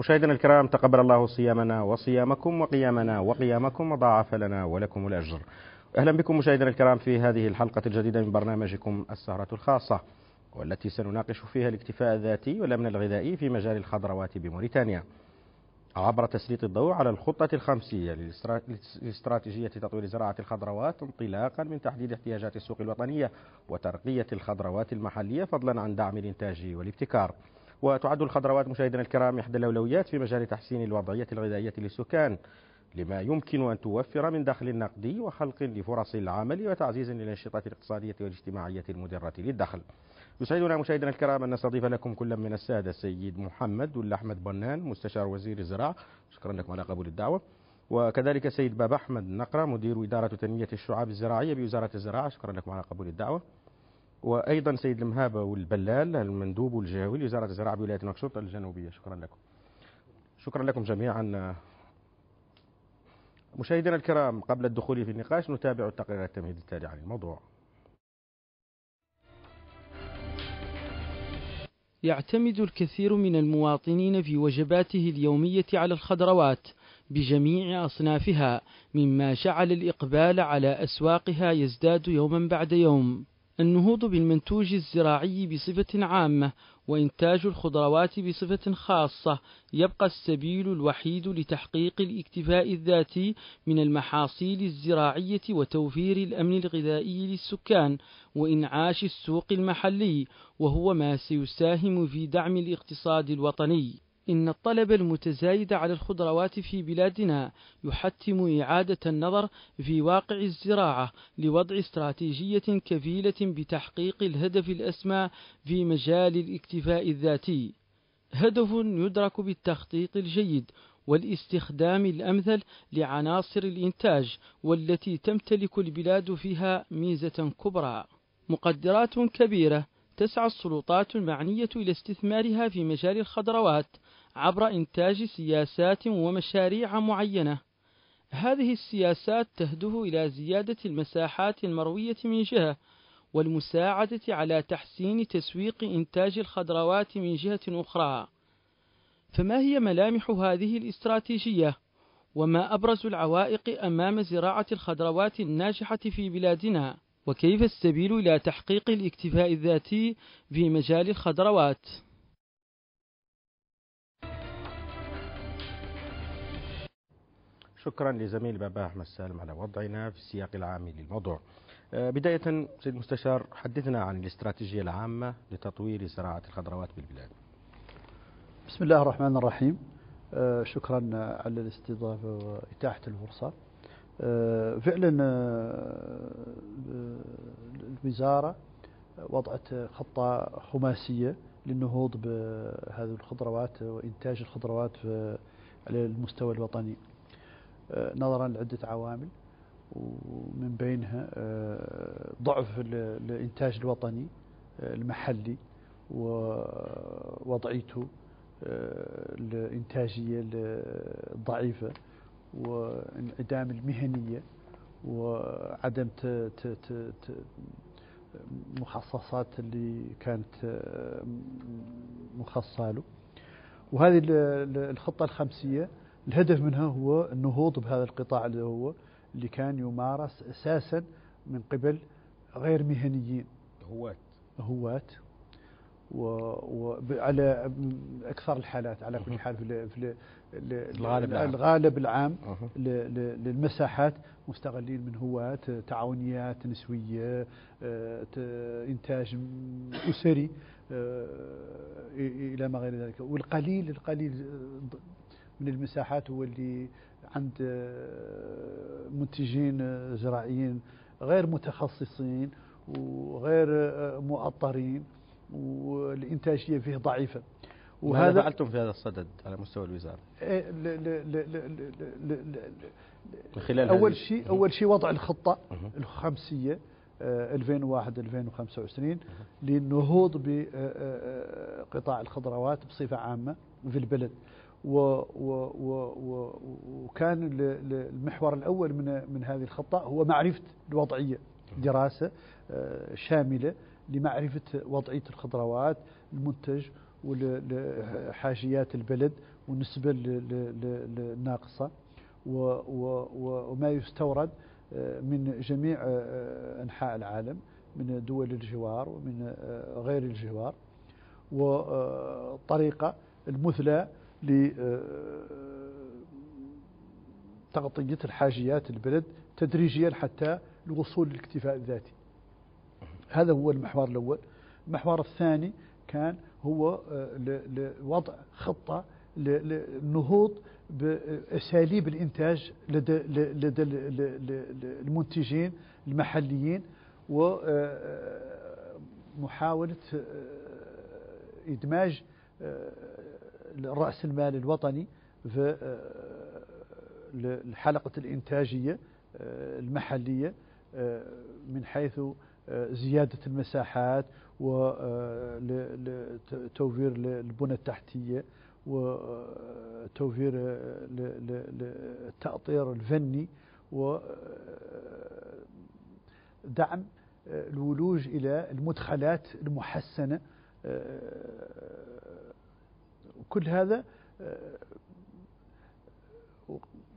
مشاهدينا الكرام تقبل الله صيامنا وصيامكم وقيامنا وقيامكم وضاعف لنا ولكم الأجر. أهلا بكم مشاهدينا الكرام في هذه الحلقة الجديدة من برنامجكم السهرة الخاصة والتي سنناقش فيها الاكتفاء الذاتي والأمن الغذائي في مجال الخضروات بموريتانيا. عبر تسليط الضوء على الخطة الخمسية لاستراتيجية تطوير زراعة الخضروات انطلاقا من تحديد احتياجات السوق الوطنية وترقية الخضروات المحلية فضلا عن دعم الإنتاج والابتكار. وتعد الخضروات مشاهدينا الكرام إحدى الأولويات في مجال تحسين الوضعية الغذائية للسكان لما يمكن أن توفر من دخل نقدي وخلق لفرص العمل وتعزيز للأنشطة الاقتصادية والاجتماعية المدرة للدخل. يسعدنا مشاهدينا الكرام أن نستضيف لكم كل من السادة السيد محمد ولا أحمد بنان مستشار وزير الزراعة. شكرا لكم على قبول الدعوة. وكذلك السيد باب أحمد نقرة مدير إدارة تنمية الشعاب الزراعية بوزارة الزراعة. شكرا لكم على قبول الدعوة. وأيضا سيد المهابة والبلال المندوب الجهوي لوزارة الزراعة بولاية نقشوط الجنوبية. شكرا لكم. شكرا لكم جميعا. مشاهدينا الكرام قبل الدخول في النقاش نتابع التقرير التمهيدي التالي عن الموضوع. يعتمد الكثير من المواطنين في وجباته اليومية على الخضروات بجميع أصنافها مما جعل الإقبال على أسواقها يزداد يوما بعد يوم. النهوض بالمنتوج الزراعي بصفة عامة وإنتاج الخضروات بصفة خاصة. يبقى السبيل الوحيد لتحقيق الاكتفاء الذاتي من المحاصيل الزراعية وتوفير الأمن الغذائي للسكان وإنعاش السوق المحلي وهو ما سيساهم في دعم الاقتصاد الوطني. إن الطلب المتزايد على الخضروات في بلادنا يحتم إعادة النظر في واقع الزراعة لوضع استراتيجية كفيلة بتحقيق الهدف الأسمى في مجال الاكتفاء الذاتي. هدف يدرك بالتخطيط الجيد والاستخدام الأمثل لعناصر الإنتاج والتي تمتلك البلاد فيها ميزة كبرى. مقدرات كبيرة تسعى السلطات المعنية إلى استثمارها في مجال الخضروات عبر إنتاج سياسات ومشاريع معينة. هذه السياسات تهدف إلى زيادة المساحات المروية من جهة، والمساعدة على تحسين تسويق إنتاج الخضروات من جهة أخرى. فما هي ملامح هذه الاستراتيجية؟ وما أبرز العوائق أمام زراعة الخضروات الناجحة في بلادنا؟ وكيف السبيل إلى تحقيق الاكتفاء الذاتي في مجال الخضروات؟ شكرا لزميل بابا أحمد سالم على وضعنا في السياق العام للموضوع. بداية سيد المستشار حدثنا عن الاستراتيجية العامة لتطوير زراعة الخضروات بالبلاد. بسم الله الرحمن الرحيم. شكرا على الاستضافة وإتاحة الفرصة. فعلا الوزارة وضعت خطة خماسية للنهوض بهذه الخضروات وإنتاج الخضروات على المستوى الوطني. نظرا لعدة عوامل ومن بينها ضعف الإنتاج الوطني المحلي ووضعيته الإنتاجية الضعيفة وانعدام المهنية وعدم مخصصات اللي كانت مخصصة له. وهذه الخطة الخمسية الهدف منها هو النهوض بهذا القطاع اللي هو اللي كان يمارس أساسا من قبل غير مهنيين. هواة هواة وعلى أكثر الحالات على كل حال في, في الغالب العام, الغالب العام للمساحات مستغلين من هواة تعاونيات نسوية إنتاج أسري إلى ما غير ذلك. والقليل القليل من المساحات هو اللي عند منتجين زراعيين غير متخصصين وغير مؤطرين والإنتاجية فيه ضعيفة. وهذا فعلتم في هذا الصدد على مستوى الوزارة؟ من خلال أول شيء أول شيء وضع الخطة الخمسية 2001 2025 للنهوض بقطاع الخضروات بصفة عامة في البلد. و و و وكان المحور الأول من من هذه الخطة هو معرفة الوضعية دراسة شاملة لمعرفة وضعية الخضروات المنتج ولحاجيات البلد والنسبة الناقصة وما يستورد آه، من جميع آه، أنحاء العالم من دول الجوار ومن آه، غير الجوار والطريقة المثلى لتغطية الحاجيات البلد تدريجيا حتى الوصول للاكتفاء الذاتي. هذا هو المحور الأول. المحور الثاني كان هو لوضع خطة للنهوض بأساليب الإنتاج لدى, لدى المنتجين المحليين ومحاولة إدماج رأس المال الوطني في الحلقة الإنتاجية المحلية من حيث زيادة المساحات وتوفير البنى التحتية وتوفير التأطير الفني ودعم الولوج إلى المدخلات المحسنة كل هذا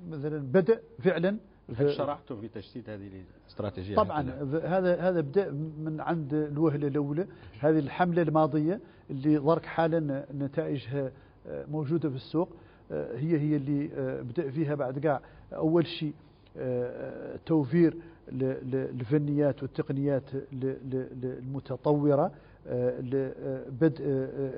مثلا بدأ فعلا هل شرعتم في تجسيد هذه الاستراتيجية؟ طبعا هذا هذا بدأ من عند الوهلة الأولى. هذه الحملة الماضية اللي ظهرت حالا نتائجها موجودة في السوق آه، هي هي اللي آه، بدأ فيها بعد قاع. أول شيء آه، توفير الفنيات والتقنيات المتطورة لبدء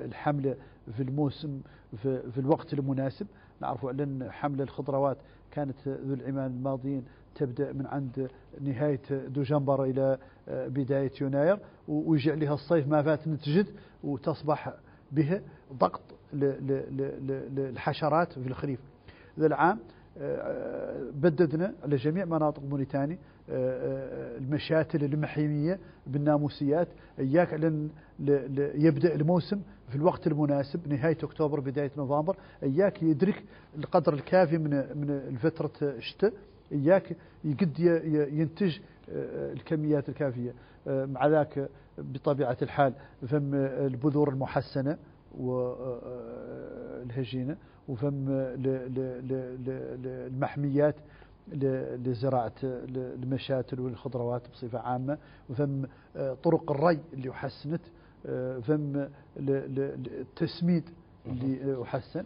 الحملة في الموسم في الوقت المناسب. نعرف أن حملة الخضروات كانت ذو العمان الماضيين تبدأ من عند نهاية دجنبر إلى بداية يناير ويجي عليها الصيف ما فات نتجد وتصبح به ضغط للحشرات في الخريف. ذا العام آه، بددنا على جميع مناطق موريتاني آه، آه، المشاتل المحيمية بالناموسيات. إياك لن يبدأ الموسم في الوقت المناسب نهاية أكتوبر بداية نوفمبر. إياك يدرك القدر الكافي من من فترة الشتاء إياك يقد ينتج الكميات الكافية. مع ذاك بطبيعة الحال فم البذور المحسنة. والهجينة وفم المحميات لزراعة المشاتل والخضروات بصفة عامة وفم طرق الري اللي حسنت فم التسميد اللي حسن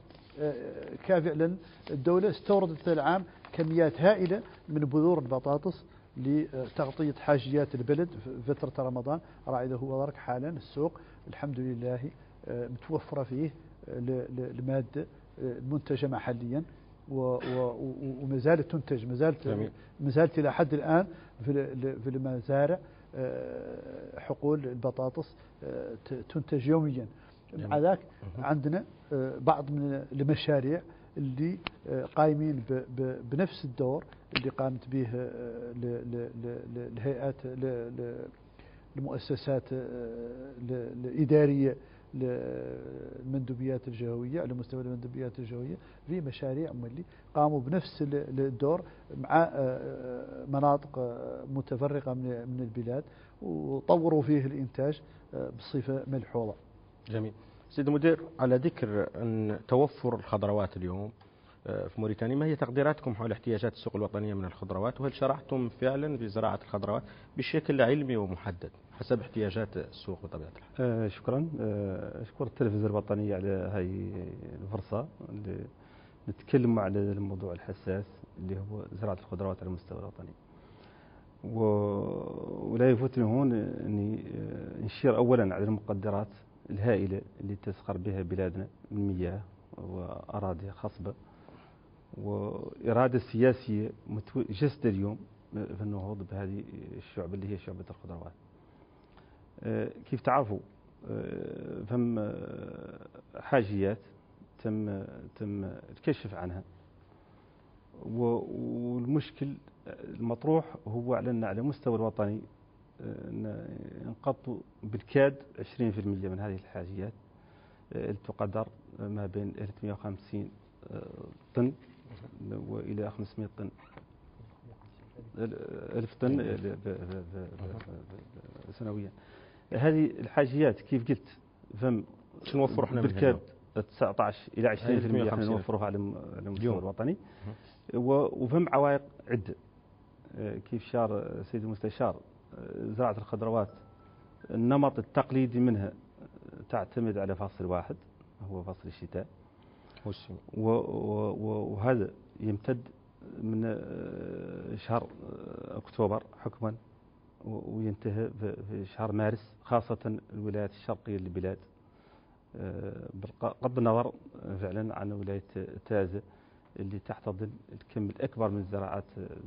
كافعلا الدولة استوردت العام كميات هائلة من بذور البطاطس لتغطية حاجيات البلد في فترة رمضان. راعي هو ذلك حالا السوق. الحمد لله آه، متوفرة فيه آه، المادة آه، المنتجة محليا وما زالت تنتج ما زالت ما زالت إلى حد الآن في المزارع حقول البطاطس تنتج يوميا. مع ذاك عندنا بعض من المشاريع اللي قايمين بنفس الدور اللي قامت به الهيئات المؤسسات الإدارية للمندوبيات الجهوية على مستوى المندوبيات الجهوية في مشاريع مولي قاموا بنفس الدور مع آه، آه، مناطق آه، متفرقة من البلاد وطوروا فيه الإنتاج بصفة ملحوظة. جميل. سيد المدير على ذكر أن توفر الخضروات اليوم في موريتانيا. ما هي تقديراتكم حول احتياجات السوق الوطنية من الخضروات؟ وهل شرعتم فعلا في زراعة الخضروات بشكل علمي ومحدد حسب احتياجات السوق بطبيعة الحال؟ آه شكرا. آه أشكر التلفزيون الوطني على هاي الفرصة اللي نتكلم على الموضوع الحساس اللي هو زراعة الخضروات على المستوى الوطني. ولا يفوتني هون أني آه، نشير أولا على المقدرات الهائلة اللي تسخر بها بلادنا من مياه وأراضي خصبة. وإرادة سياسية جسد اليوم في النهوض بهذه الشعب اللي هي شعبة الخضروات. آه، كيف تعرفوا؟ آه، فم آه، حاجيات تم تم الكشف عنها. والمشكل المطروح هو على على المستوى الوطني ينقض بالكاد 20% من هذه الحاجيات اللي تقدر ما بين 350 طن. وإلى 500 طن ألف طن سنويا. هذه الحاجيات كيف قلت؟ فم شنو نوفر إحنا بالكاد 19 إلى 20% إحنا نوفروها على المستوى الوطني. وفهم عوائق عده آه، كيف شار سيد المستشار؟ آه، زراعة الخضروات. النمط التقليدي منها تعتمد على فصل واحد هو فصل الشتاء. وهذا يمتد من آه، شهر أكتوبر حكما وينتهي في شهر مارس خاصة الولايات الشرقية للبلاد. بغض النظر فعلا عن ولاية تازة اللي تحتضن الكم الأكبر من زراعة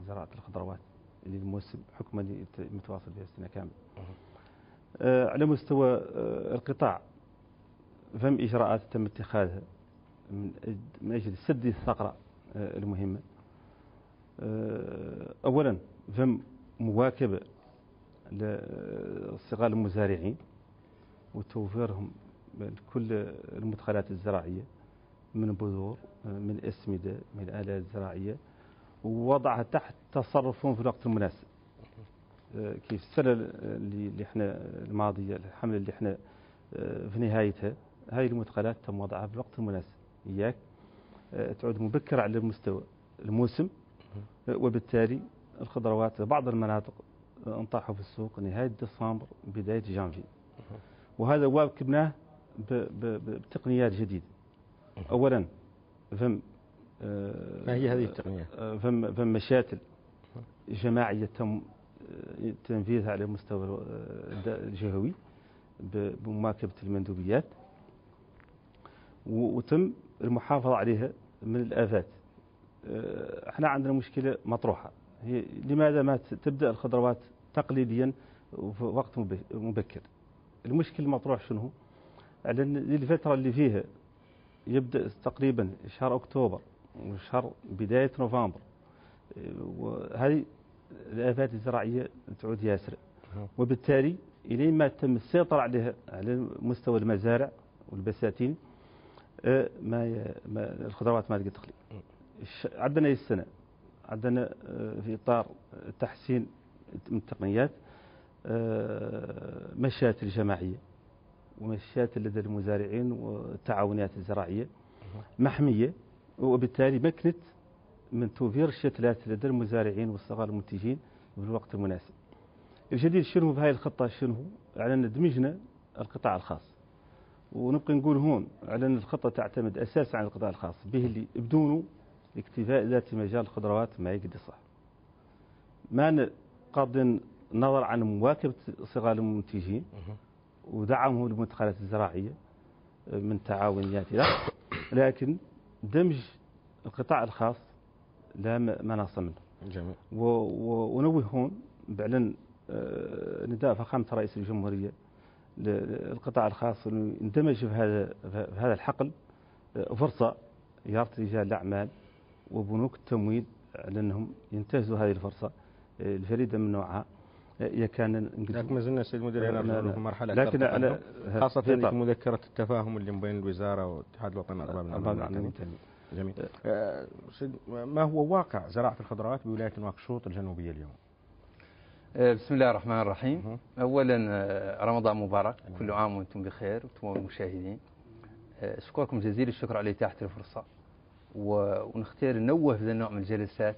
زراعة الخضروات اللي الموسم حكما متواصل بها السنة كاملة. آه، على مستوى آه، القطاع فهم إجراءات تم اتخاذها. من أجل سد الثغرة آه، المهمة. أولا فهم مواكبة لصغار المزارعين وتوفيرهم كل المدخلات الزراعية من بذور من أسمدة من آلات زراعية ووضعها تحت تصرفهم في الوقت المناسب. آه، كيف السنة اللي إحنا الماضية الحملة اللي إحنا آه، في نهايتها هاي المدخلات تم وضعها في الوقت المناسب. إياك آه، تعود مبكرة على المستوى الموسم وبالتالي الخضروات بعض المناطق انطاحوا في السوق نهاية ديسمبر بداية جانفي. وهذا واكبناه بتقنيات جديدة. أولا فم ما هي هذه التقنيات؟ فم, فم مشاتل جماعية تم تنفيذها على المستوى الجهوي بمواكبة المندوبيات. وتم المحافظة عليها من الآفات. إحنا عندنا مشكلة مطروحة. هي لماذا ما تبدأ الخضروات تقليديا في وقت مبكر؟ المشكل المطروح شنو؟ على الفترة اللي فيها يبدأ تقريبا شهر أكتوبر وشهر بداية نوفمبر. وهذه الآفات الزراعية تعود ياسر. وبالتالي إلين ما تم السيطرة عليها على مستوى المزارع والبساتين ما, ما الخضروات ما تقدر تخلي عندنا السنة. عندنا آه، في إطار تحسين التقنيات آه، مشاتل جماعية ومشاتل لدى المزارعين والتعاونيات الزراعية محمية وبالتالي مكنت من توفير الشتلات لدى المزارعين والصغار المنتجين في الوقت المناسب. الجديد شنو هذه الخطة؟ شنو؟ على أن دمجنا القطاع الخاص. ونبقى نقول هون على أن الخطة تعتمد أساسا على القطاع الخاص به اللي بدونه اكتفاء ذات مجال الخضروات ما يقدر صح ما قد نظر عن مواكبة صغار المنتجين ودعمه للمدخلات الزراعية من تعاونياتنا لكن دمج القطاع الخاص لا مناص منه. جميل. ونوه هون بعلن آه، نداء فخامة رئيس الجمهورية للقطاع الخاص إنه يندمج في هذا في هذا الحقل فرصة إدارة رجال الأعمال وبنوك التمويل على أنهم ينتهزوا هذه الفرصة آه، الفريدة من نوعها. كان لكن ما زلنا سيد المدير نرجع في مرحلة لكن على خاصة في مذكرة التفاهم اللي بين الوزارة والاتحاد الوطني للأرباب العالمية جميل. آه، ما هو واقع زراعة الخضروات بولاية نواكشوط الجنوبية اليوم؟ آه، بسم الله الرحمن الرحيم. أولا آه، رمضان مبارك. كل عام وأنتم بخير وأنتم المشاهدين. أشكركم جزيل الشكر على إتاحة الفرصة. ونختار نوه في النوع من الجلسات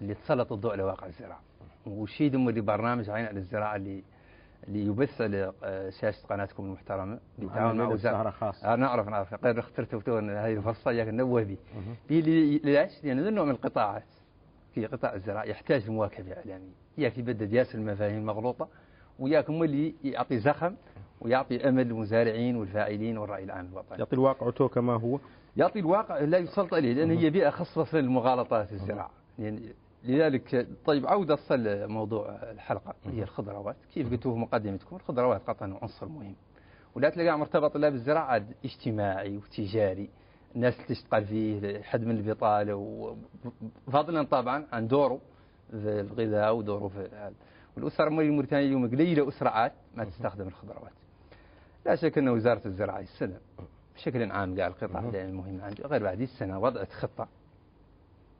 اللي تسلط الضوء على واقع الزراعة. وشيد دمري برنامج عين على الزراعة اللي اللي يبث على شاشة قناتكم المحترمة. بالتعاون مع وزارة خاصة. أنا أعرف نعرف. غير اخترت هذه الفرصة ياك نوه بي. ليش؟ لأن ذا نوع من القطاعات. في قطاع الزراعة يحتاج مواكبة إعلامية ياك يبدد ياسر المفاهيم المغلوطة وياك هو اللي يعطي زخم ويعطي أمل للمزارعين والفاعلين والرأي العام الوطني. يعطي الواقع تو كما هو؟ يعطي الواقع لا يسلط عليه لأن هي بيئة خصصه للمغالطات الزراعة. يعني لذلك طيب عودة أصل موضوع الحلقة هي الخضروات كيف قلتوا في مقدمتكم الخضروات قطعا عنصر مهم ولا تلاقي مرتبط لا بالزراعة اجتماعي وتجاري الناس تشتغل فيه حد من البطالة وفضلا طبعا عن دوره في الغذاء ودوره في هذا والأسر الموريتانية اليوم قليلة أسرعات ما تستخدم الخضروات. لا شك أن وزارة الزراعة السنة بشكل عام قال القطاع المهم عنده غير بعد السنة وضعت خطة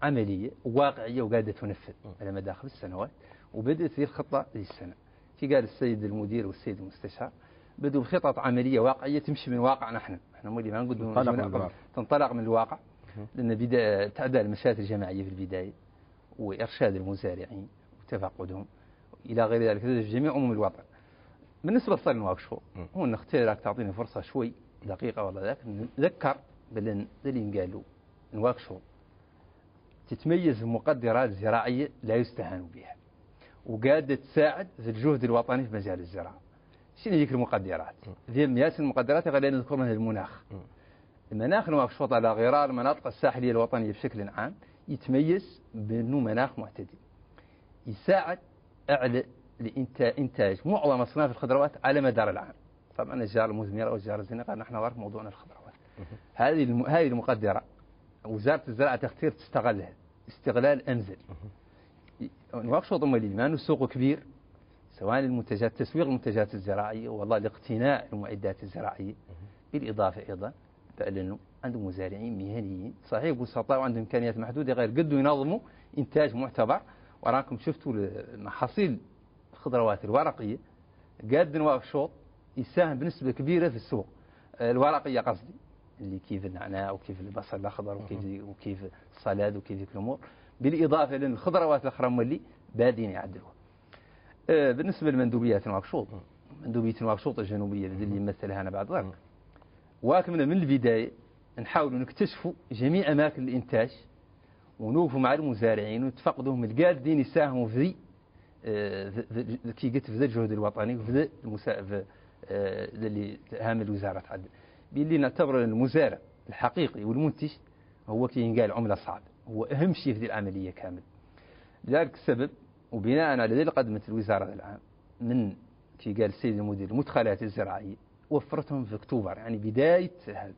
عملية واقعية وقاعدة تنفذ على مدى خمس سنوات وبدأت هذه الخطة هذه السنة. في قال السيد المدير والسيد المستشار بدوا بخطط عملية واقعية تمشي من واقعنا إحنا إحنا مولي ما نقول تنطلق من الواقع. لأن بدايه تعدى المشاكل الجماعية في البداية وإرشاد المزارعين وتفقدهم إلى غير ذلك. في جميع عموم الوطن. بالنسبة لصال نواكشوط هو نختار تعطيني فرصة شوي دقيقة ولا ذاك نذكر باللي قالوا نواكشوط تتميز بمقدرات زراعية لا يستهان بها وقاعده تساعد في الجهد الوطني في مجال الزراعة. شنو هذيك المقدرات؟ ذي مياس المقدرات غادي نذكر منها المناخ. المناخ نواكشوط على غرار المناطق الساحلية الوطنية بشكل عام يتميز بأنه مناخ معتدل. يساعد أعلى لإنتاج معظم أصناف الخضروات على مدار العام. طبعا الجار المثمرة والجار الزينة نحن نعرف موضوعنا الخضروات. هذه هذه المقدرة وزارة الزراعة تختار تستغلها. استغلال أمزل نواكشوط أمالي ما سوق كبير سواء المنتجات تسويق المنتجات الزراعية والله لاقتناء المعدات الزراعية بالإضافة أيضا لأنه عندهم مزارعين مهنيين. صحيح بسطاء وعندهم إمكانيات محدودة غير قدوا ينظموا إنتاج معتبر. وراكم شفتوا محاصيل الخضروات الورقية. قد نواف شوط يساهم بنسبة كبيرة في السوق. الورقية قصدي اللي كيف النعناع وكيف البصل الأخضر وكيف وكيف الصلاد وكيف الأمور. بالإضافة للخضروات الأخرى اللي بادين يعدلوها. بالنسبة لمندوبيات نواكشوط مندوبية نواكشوط الجنوبية اللي يمثلها أنا بعد ذلك واكمنا من البداية نحاول نكتشفوا جميع أماكن الإنتاج ونوقفوا مع المزارعين ونتفقدهم القادين يساهموا في آه، كي قلت في ذا الجهد الوطني وفي المسا... آه، اللي هامل وزارة عدل باللي نعتبر المزارع الحقيقي والمنتج هو كي ينقال عملة صعب هو أهم شيء في العملية كامل. لذلك السبب وبناء على ذلك قدمت الوزارة العام من كي قال السيد المدير المدخلات الزراعية وفرتهم في أكتوبر يعني بداية هذا.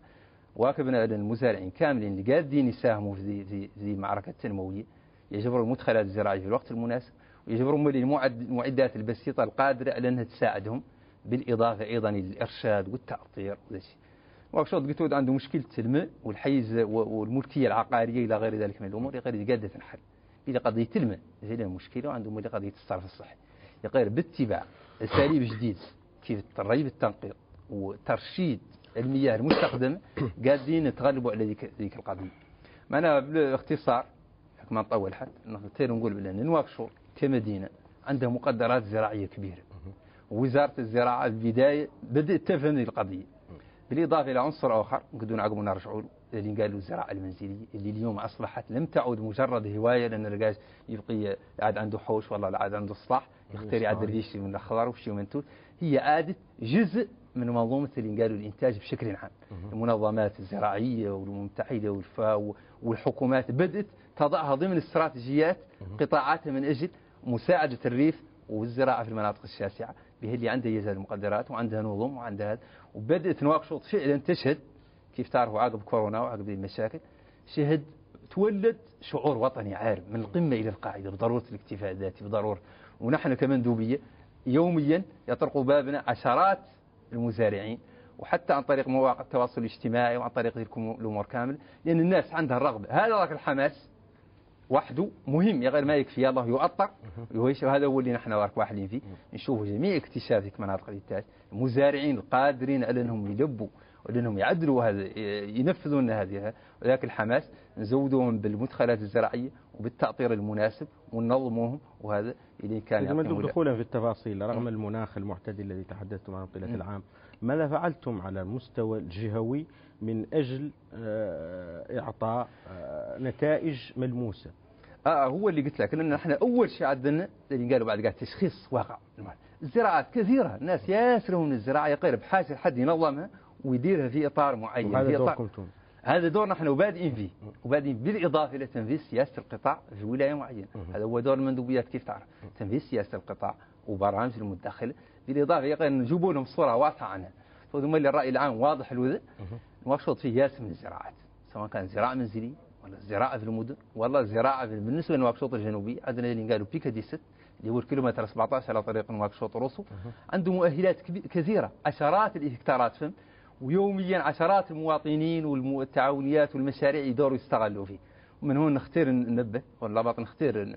واكبنا المزارعين كاملين اللي قادين يساهموا في ذي في المعركة التنموية. يجبروا المدخلات الزراعية في الوقت المناسب. ويجبروا المعدات البسيطة القادرة على أنها تساعدهم بالإضافة أيضا للإرشاد والتأطير وذا واكشوط قلت عنده مشكلة الماء والحيز والملكية العقارية إلى غير ذلك من الأمور غير قادة تنحل إلى قضية الماء هي المشكلة وعندهم قضية الصرف الصحي. يقير باتباع أساليب جديدة كيف التريب التنقيط وترشيد المياه المستخدمة قاعدين نتغلبوا على ذيك القضية. معنا باختصار ما نطول حد نختار نقول بأن نواكشوط كمدينة عندها مقدرات زراعية كبيرة. وزارة الزراعة البداية بدأت تفهم القضية. بالإضافة إلى عنصر آخر نقدروا نعقبوا نرجعوا اللي قالوا الزراعة المنزلية اللي اليوم أصبحت لم تعد مجرد هواية لأن الرجاج يبقي عاد عنده حوش والله عاد عنده صلاح يختار فيه شيء من الخضار وشيء من توت هي عادت جزء من منظومة اللي قالوا الإنتاج بشكل عام. المنظمات الزراعية والمتحدة والفاو والحكومات بدأت تضعها ضمن استراتيجيات قطاعاتها من أجل مساعدة الريف والزراعة في المناطق الشاسعة. به اللي عندها يزال المقدرات وعندها نظم وعندها وبدأت نواقشوط فعلا تشهد كيف تعرفوا عقب كورونا وعقب المشاكل شهد تولد شعور وطني عارم من القمة إلى القاعدة بضرورة الاكتفاء الذاتي بضرورة. ونحن كمندوبية يوميا يطرق بابنا عشرات المزارعين وحتى عن طريق مواقع التواصل الاجتماعي وعن طريق الأمور كامل لأن الناس عندها الرغبة. هذا راك الحماس وحده مهم غير ما يكفي الله يؤطر وهذا هو اللي نحن راك واحدين فيه. نشوف جميع اكتشاف في مناطق الإنتاج. المزارعين القادرين على أنهم يلبوا وانهم يعدلوا هذا ينفذون هذه وذاك الحماس نزودوهم بالمدخلات الزراعية وبالتأطير المناسب وننظموهم وهذا اللي كان يعطيهم دخولا في التفاصيل رغم المناخ المعتدل الذي تحدثتم عنه طيلة العام ماذا فعلتم على المستوى الجهوي من أجل آه، إعطاء آه، نتائج ملموسة؟ آه هو اللي قلت لك لأن إحنا أول شيء عندنا اللي قالوا بعد قال تشخيص واقع. الزراعات كثيرة الناس ياسرهم من الزراعة يقير بحاجة حد ينظمها ويديرها في إطار معين في إطار هذا دورنا إحنا وبادئين فيه وبادئين بالإضافة إلى تنفيذ سياسة القطاع في ولاية معينة. هذا هو دور المندوبيات كيف تعرف؟ تنفيذ سياسة القطاع وبرامج المدخله بالإضافة إلى نجيبوا لهم صورة واضحة عنها. ثم اللي الرأي العام واضح له مقصود فيه ياسر من الزراعات سواء كان زراعة منزلية ولا زراعة في المدن ولا زراعة بالنسبة لنواكشوط الجنوبي عندنا اللي قالوا بيكا دي ست اللي هو الكيلومتر 17 على طريق نواكشوط روسو عنده مؤهلات كثيرة عشرات الهكتارات فهم ويوميا عشرات المواطنين والتعاونيات والمشاريع يدوروا يستغلوا فيه. ومن هون نختار ننبه ولا نختار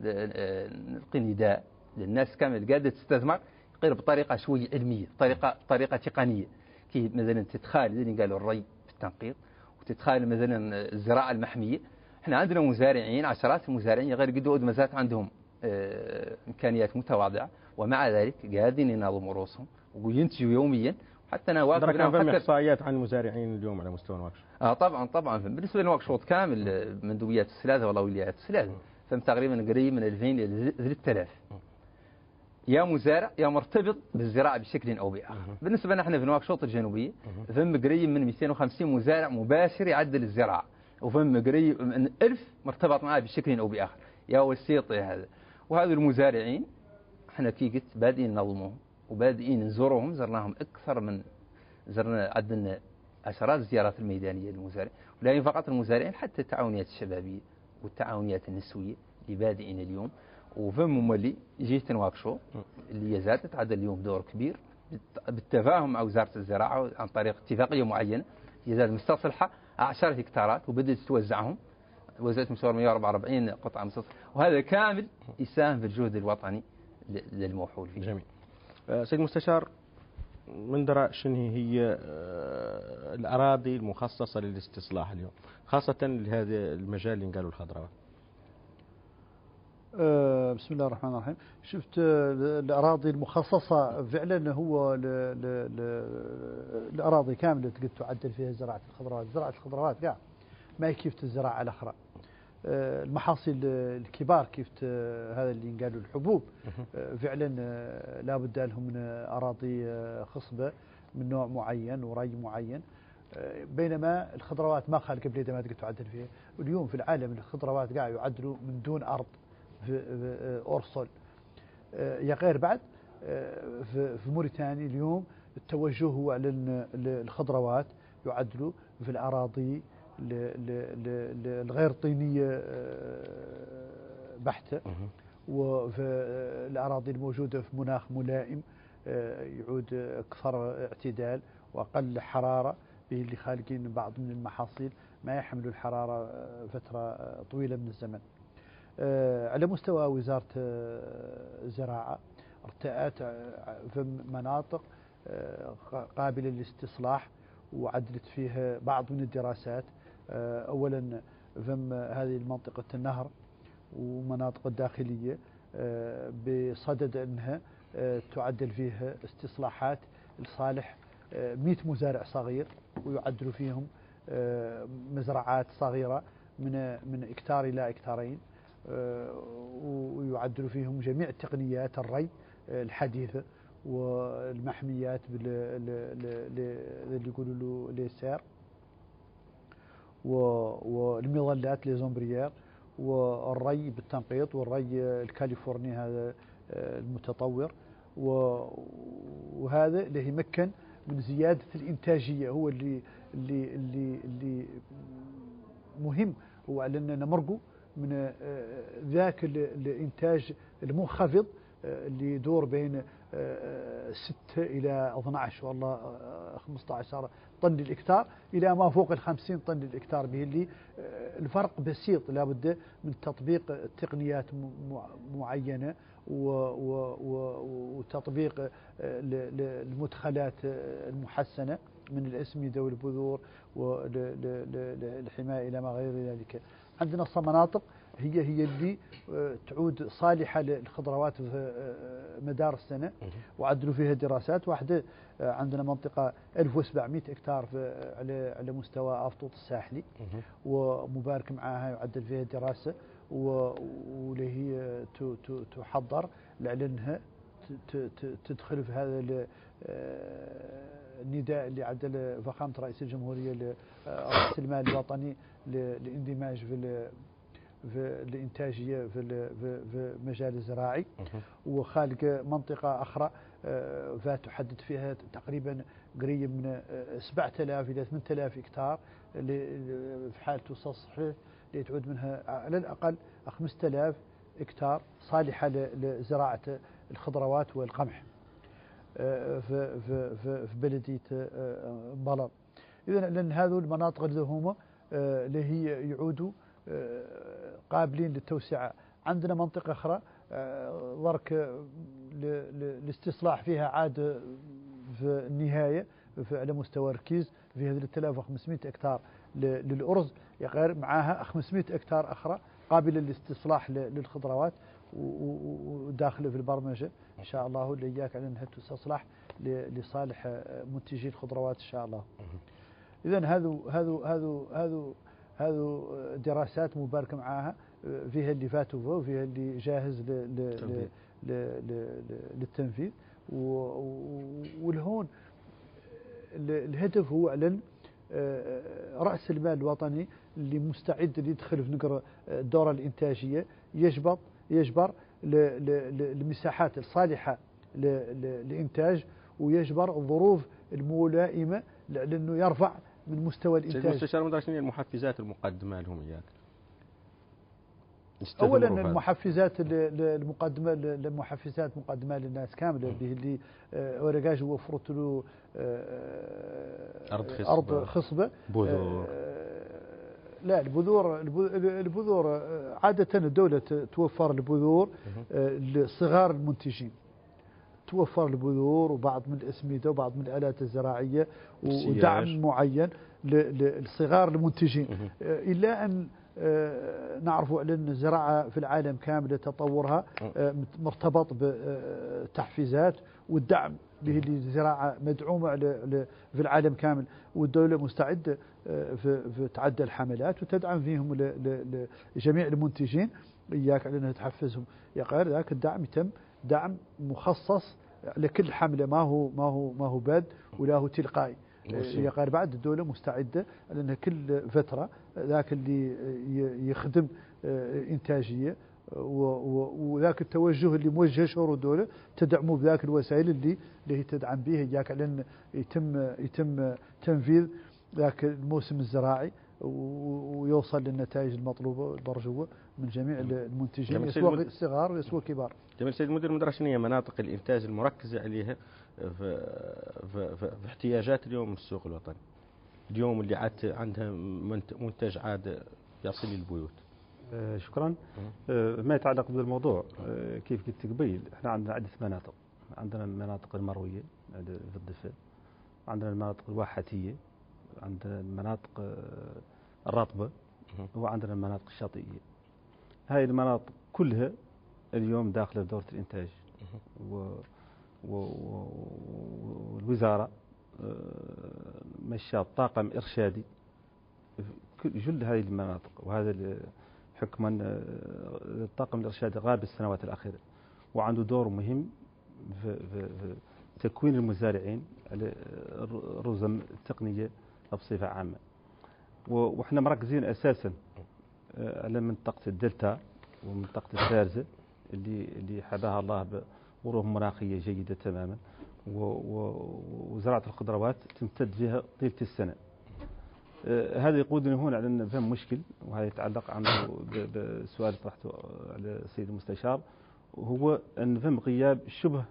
نلقي نداء للناس كامل قاعدة تستثمر غير بطريقة شوية علمية طريقة طريقة تقنية. كي مثلا تدخل اللي قالوا الري في التنقيط وتدخل مثلا الزراعة المحمية. إحنا عندنا مزارعين عشرات المزارعين غير قد مازالت عندهم آه إمكانيات متواضعة. ومع ذلك قاعدين يناظموا رؤوسهم وينتجوا يوميا حتى أنا واقف كان فهم إحصائيات عن المزارعين اليوم على مستوى نواكشوط آه طبعا طبعا. بالنسبة لنواكشوط كامل مندوبيات السلاله والله ولايات السلاله فهم تقريبا قريب من 2000 إلى 3000 يا مزارع يا مرتبط بالزراعة بشكل أو بآخر. بالنسبة لنا إحنا في نواكشوط الجنوبية فهم قريب من 250 مزارع مباشر يعدل الزراعة. وفهم قريب من 1000 مرتبط معاه بشكل أو بآخر. يا وسيطي هذا. وهذا المزارعين إحنا كي قلت بادئين نظمهم. وبادئين نزورهم زرناهم أكثر من زرنا عدنا عشرات الزيارات الميدانية للمزارع ولا فقط المزارعين حتى التعاونيات الشبابية والتعاونيات النسوية اللي بادئين اليوم وفهم مولي جيت نواكشو اللي يزال تتعدى اليوم دور كبير بالتفاهم مع وزارة الزراعة عن طريق اتفاقية معينة يزال مستصلحة 10 هكتارات وبدأت توزعهم وزعت مشوار 144 قطعة مستصلحة وهذا كامل يساهم في الجهد الوطني للموحول فيه. جميل. آه، سيد المستشار من درى شنو هي آه، الأراضي المخصصة للاستصلاح اليوم خاصة لهذا المجال اللي قالوا الخضروات آه، بسم الله الرحمن الرحيم. شفت الأراضي المخصصة فعلا هو ل ل ل الأراضي كاملة تقدر تعدل فيها زراعة الخضروات زراعة الخضروات قاع ما كيف الزراعة الأخرى. آه، المحاصيل الكبار كيف هذا اللي قالوا الحبوب. آه، فعلا آه، لابد لهم من أراضي خصبة من نوع معين وري معين. بينما الخضروات ما خالق بليدة ما تقدر تعدل فيها. واليوم في العالم الخضروات قاعد يعدلوا من دون أرض في أورسول يا غير بعد في موريتانيا اليوم التوجه هو على الخضروات يعدلوا في الأراضي الغير طينية آه، بحتة. وفي الأراضي الموجودة في مناخ ملائم آه، يعود أكثر اعتدال وأقل حرارة به اللي خالقين بعض من المحاصيل ما يحملوا الحرارة آه، فترة طويلة من الزمن. على مستوى وزارة الزراعة ارتأت في مناطق قابلة للاستصلاح وعدلت فيها بعض من الدراسات. آه، أولا فم هذه المنطقة النهر ومناطق الداخلية آه، بصدد أنها آه، تعدل فيها استصلاحات لصالح 100 مزارع صغير ويعدلوا فيهم مزرعات صغيرة من من إكتار إلى إكتارين ويعدلوا فيهم جميع تقنيات الري الحديثة والمحميات اللي يقولوا له ليسير. والمظلات لي والري بالتنقيط والري الكاليفورني هذا آه، المتطور. وهذا اللي يمكن من زيادة الإنتاجية هو اللي اللي اللي اللي مهم هو أننا نمرقوا من آه، ذاك الإنتاج المنخفض آه، اللي يدور بين 6 إلى 12 والله 15 طن للإكتار إلى ما فوق ال 50 طن للإكتار به اللي آه، الفرق بسيط لابد من تطبيق تقنيات معينة وتطبيق آه، المدخلات آه، المحسنة من الأسمدة والبذور والحماية إلى ما غير ذلك. عندنا مناطق هي هي اللي آه، تعود صالحة للخضروات في آه، مدار السنة. وعدلوا فيها دراسات واحدة آه، عندنا منطقة 1700 هكتار على على مستوى أفطوط الساحلي. ومبارك معها يعدل فيها دراسة واللي هي تحضر لأنها تدخل في هذا النداء اللي عدل فخامة رئيس الجمهورية لرأس المال الوطني لإندماج في في الإنتاجية في في المجال الزراعي. وخالق منطقة أخرى آه، تحدد فيها تقريبا قريب من 7000 إلى 8000 هكتار في حال تصحح اللي تعود منها على الأقل 5000 هكتار صالحة لزراعة الخضروات والقمح آه، في في في, بلدية آه، بلط اذا لأن هذو المناطق اللي هم اللي هي يعودوا قابلين للتوسعة. عندنا منطقة أخرى ضرك الاستصلاح فيها عاد في النهاية على مستوى ركيز في هذه 3500 اكتار للأرز. غير معها 500 اكتار أخرى قابلة للاستصلاح للخضروات وداخله في البرمجة. إن شاء الله اللي إياك على أنها تستصلح لصالح منتجي الخضروات إن شاء الله. إذا هذو هذو هذو هذو هذو دراسات مباركة معاها فيها اللي فاتوا وفيها اللي جاهز للتنفيذ. والهون الهدف هو على آه، رأس المال الوطني اللي مستعد يدخل في نقر الدورة الإنتاجية. يجبر يجبر المساحات الصالحة للإنتاج ويجبر الظروف الملائمة لأنه يرفع من مستوى الإنتاج. سيد المستشار شنو المحفزات المقدمة لهم إياك؟ اولا المحفزات المقدمة المحفزات مقدمة للناس كاملة اللي اللي ورقاج وفرت له أرض خصبة. أرض خصبة. بذور. لا البذور البذور عادة الدولة توفر البذور لصغار المنتجين. توفر البذور وبعض من الاسمده وبعض من الآلات الزراعية ودعم معين للصغار المنتجين. إلا أن آه، نعرف أن الزراعة في العالم كامل تطورها آه، مرتبط بتحفيزات والدعم به الزراعة مدعومة في العالم كامل. والدولة مستعدة آه، في تعدى الحملات وتدعم فيهم لجميع المنتجين. إياك على أنها تحفزهم يقال ذاك الدعم يتم دعم مخصص لكل حملة ما هو ما هو ما هو باد ولا هو تلقائي. هي قال بعد الدولة مستعدة لأن كل فترة ذاك اللي يخدم آه، إنتاجية وذاك التوجه اللي موجه شهور الدولة تدعمه بذاك الوسائل اللي اللي هي تدعم به إياك لأن يتم يتم تنفيذ ذاك الموسم الزراعي ويوصل للنتائج المطلوبة والمرجوة من جميع المنتجين يسوى صغار ويسوى كبار. جميل. سيد المدير المدير شنو هي مناطق الإنتاج المركزة عليها في, في, في, في احتياجات اليوم السوق الوطني. اليوم اللي عاد عندها منتج عاد يصل للبيوت. آه شكرا. آه ما يتعلق بالموضوع آه كيف قلت قبيل إحنا عندنا عدة مناطق. عندنا المناطق المروية في الضفة عندنا المناطق الواحاتية عندنا المناطق الرطبة وعندنا المناطق الشاطئية. هاي المناطق كلها اليوم داخلة في دورة الإنتاج. و والوزارة آه، مشات طاقم إرشادي جل هذه المناطق. وهذا حكما آه، الطاقم الإرشادي غاب السنوات الأخيرة. وعنده دور مهم في, في, في تكوين المزارعين على الرزم التقنية بصفة عامة. وإحنا مركزين أساسا آه، على منطقة الدلتا ومنطقة الفارزة اللي اللي حباها الله ظروف مناخية جيدة تماما. وزراعة الخضروات تمتد فيها طيلة السنة. آه، هذا يقودني هنا على أن فهم مشكل وهذا يتعلق عنه بسؤال طرحته على السيد المستشار. وهو أن فهم غياب شبه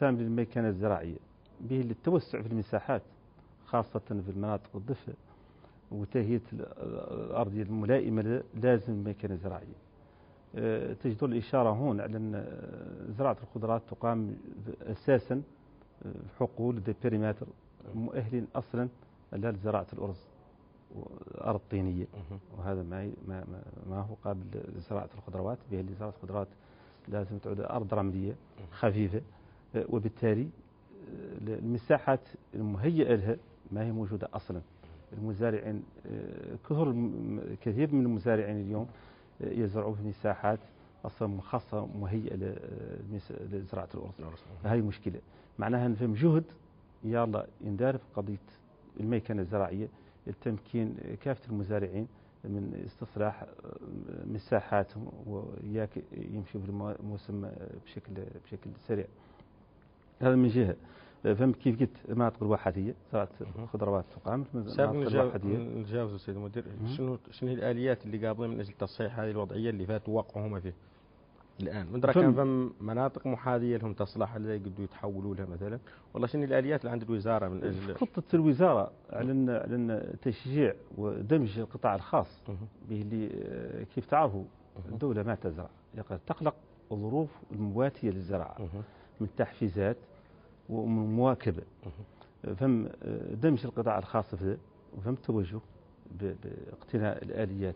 تام للميكنة الزراعية به للتوسع في المساحات خاصة في المناطق الضفة. وتهيئة الأرضية الملائمة لازم الميكنة الزراعية آه، تجدون الإشارة هون على أن زراعة الخضروات تقام أساسا آه، حقول ذي بيريمتر مؤهلين أصلا لزراعة الأرز أرض طينية وهذا ما ما ما هو قابل لزراعة الخضروات به زراعة الخضروات لازم تعود أرض رملية خفيفة. وبالتالي المساحات المهيئة لها ما هي موجودة أصلا. المزارعين كثر كثير من المزارعين اليوم يزرعوا في مساحات أصلا مخصصه مهيئة لزراعة الأرز. هاي مشكلة. معناها نفهم جهد يلا يندار في قضية الميكنة الزراعية التمكين كافة المزارعين من استصلاح مساحاتهم وياك يمشوا في الموسم بشكل بشكل سريع. هذا من جهة. فهمت كيف قلت المناطق الواحديه زراعه خضروات تقام المناطق الواحديه نجاوز السيد المدير. شنو شنو هي الآليات اللي قابلين من أجل تصحيح هذه الوضعية اللي فات وقعهم فيه؟ الآن كان فم مناطق محاذية لهم تصلح اللي يقدروا يتحولوا لها مثلا؟ والله شنو الآليات اللي عند الوزارة من أجل خطة الوزارة على على تشجيع ودمج القطاع الخاص به اللي كيف تعرفوا؟ الدولة ما تزرع. تقلق الظروف المواتية للزراعة. من تحفيزات ومن مواكبة فهم دمج القطاع الخاص في وفهم التوجه باقتناء الآليات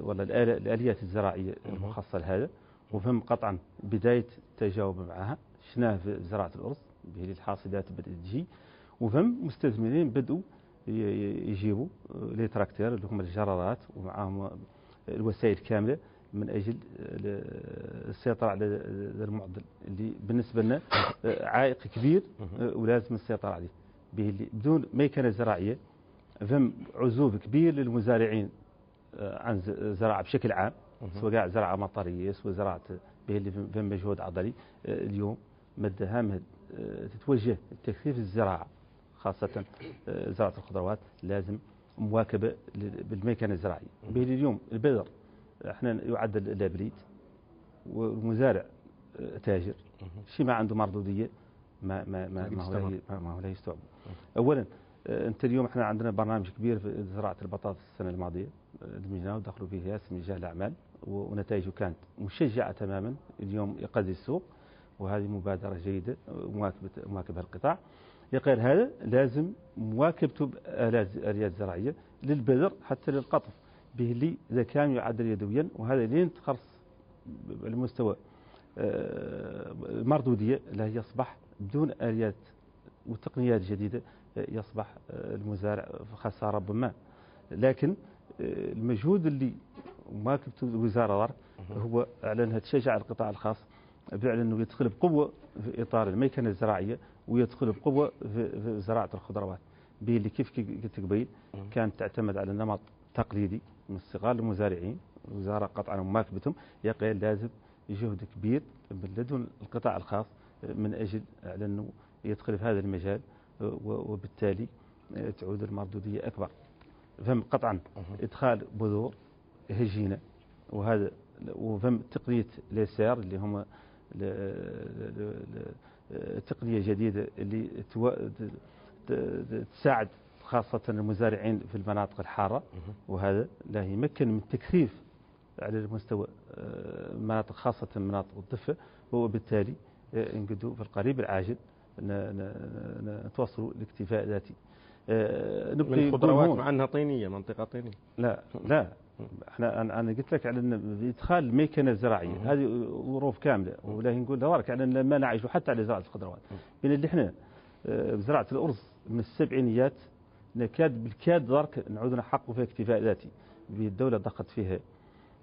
ولا الآليات الزراعية المخصصة لهذا. وفهم قطعا بداية التجاوب معها. شناه في زراعة الأرز به الحاصلات بدأت تجي. وفهم مستثمرين بدأوا يجيبوا لي تراكتور اللي هم الجرارات ومعاهم الوسائل كاملة من أجل السيطرة على المعضل اللي بالنسبة لنا عائق كبير ولازم السيطرة عليه. به اللي بدون ميكنة زراعية فهم عزوف كبير للمزارعين عن زراعة بشكل عام سواء زراعة مطرية سواء زراعة به اللي فهم مجهود عضلي. اليوم مادة هامة تتوجه لتكثيف الزراعة خاصة زراعة الخضروات لازم مواكبة بالميكنة الزراعية. به اليوم البذر إحنا يعد الابريد والمزارع تاجر. شيء ما عنده مردوديه ما ما ما ما هو ما هو لا يستوعب. اولا أنت اليوم إحنا عندنا برنامج كبير في زراعة البطاطس السنة الماضية دمجناه ودخلوا فيه اسم رجال الأعمال ونتائجه كانت مشجعة تماما. اليوم يقضي السوق وهذه مبادرة جيدة مواكبه مواكبة القطاع. غير هذا لازم مواكبته باليات زراعية للبذر حتى للقطف. به اللي إذا كان يعدل يدويا وهذا لين تخلص المستوى. المردودية لا يصبح بدون آليات وتقنيات جديدة يصبح المزارع في خسارة ربما لكن المجهود اللي مواكبته الوزارة هو على أنها تشجع القطاع الخاص فعلا أنه يدخل بقوة في إطار الميكنة الزراعية ويدخل بقوة في زراعة الخضروات. به اللي كيف قلت قبيل كانت تعتمد على النمط التقليدي من صغار المزارعين الوزارة قطعا مواكبتهم يقول لازم جهد كبير من لدن القطاع الخاص من أجل على أنه يدخل في هذا المجال وبالتالي تعود المردودية أكبر. فهم قطعا إدخال بذور هجينة وهذا وفهم تقنية اليسار اللي هم تقنية جديدة اللي تساعد خاصة المزارعين في المناطق الحارة وهذا لا يمكن من تكثيف على المستوى المناطق خاصة مناطق الضفة وبالتالي نقدوا في القريب العاجل نتوصلوا لاكتفاء ذاتي. نبقي من خضروات مع أنها طينية منطقة طينية. لا لا. إحنا أنا قلت لك على إدخال الميكنه الزراعيه هذه ظروف كاملة ولا نقول دوارك على ما نعيش حتى على زراعة الخضروات. بين اللي إحنا بزراعة الأرز من السبعينيات نكاد بالكاد درك نعود نحقق فيها اكتفاء ذاتي الدولة ضخت فيها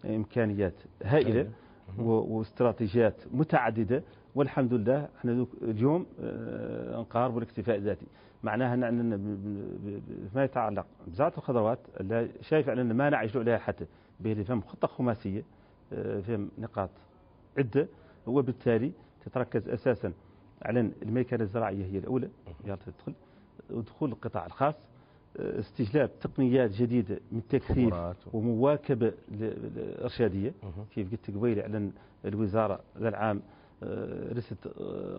إمكانيات هائلة واستراتيجيات متعددة والحمد لله إحنا اليوم نقارب الاكتفاء الذاتي معناها ان ما يتعلق بزراعة الخضروات شايف على إن ما نعيش عليها حتى به فهم خطة خماسية فهم نقاط عدة وبالتالي تتركز أساسا على الميكانه الزراعية هي الأولى تدخل ودخول القطاع الخاص استجلاب تقنيات جديدة من تكثيف ومواكبة الإرشادية. كيف قلت قبيل أعلن الوزارة ذا العام رست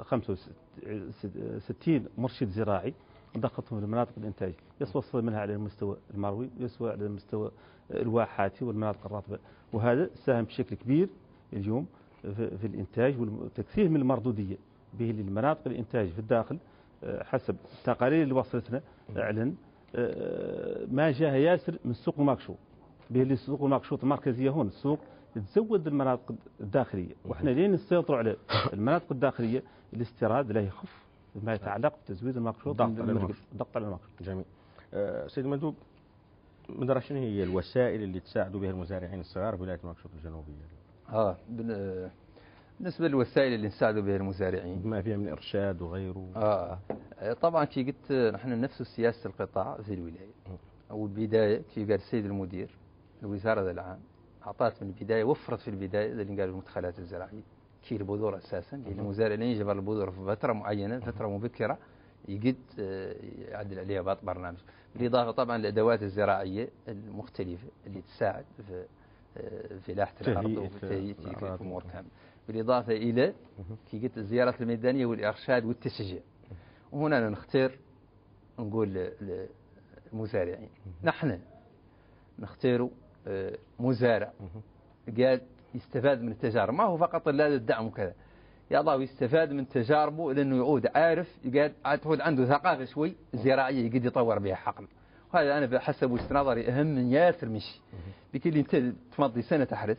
65 مرشد زراعي ضختهم لمناطق الإنتاج. يصل منها على المستوى المروي يسوى على المستوى الواحاتي والمناطق الرطبة. وهذا ساهم بشكل كبير اليوم في الإنتاج والتكثير من المردودية به للمناطق الإنتاج في الداخل حسب التقارير اللي وصلتنا أعلن ما جاء ياسر من السوق الماكشوط به اللي السوق الماكشوط المركزية هون السوق تزود المناطق الداخلية. وإحنا لين نسيطروا على المناطق الداخلية الاستيراد لا يخف ما يتعلق بتزويد الماكشوط ضغط على الماكشوط ضغط على الماكشوط جميل. أه سيد مندوب من شنو هي الوسائل اللي تساعدوا بها المزارعين الصغار بولايه انواكشوط الجنوبية؟ آه بالنسبة للوسائل اللي نساعدوا بها المزارعين. ما فيها من إرشاد وغيره؟ آه طبعا كي قلت نحن نفس سياسة القطاع في الولاية. أو البداية كي قال السيد المدير الوزارة ذا العام أعطت من البداية وفرت في البداية اللي قالوا المدخلات الزراعية. كي البذور أساسا لأن المزارع لين يجبر البذور في فترة معينة فترة مبكرة يقد يعدل عليها برنامج بالإضافة طبعا للأدوات الزراعية المختلفة اللي تساعد في فلاحة الأرض وفي تهيئة الأمور كاملة بالإضافة إلى كي قلت الزيارات الميدانية والإرشاد والتشجيع. وهنا نختار نقول للمزارعين نحن نختار مزارع. قال يستفاد من التجارب. ما هو فقط لا الدعم وكذا. يا الله يستفاد من تجاربه لأنه يعود عارف يقعد تعود عنده ثقافة شوي زراعية يقدر يطور بها حقل وهذا أنا بحسب وجهة نظري أهم من ياسر مشي. بكل أنت تمضي سنة تحرث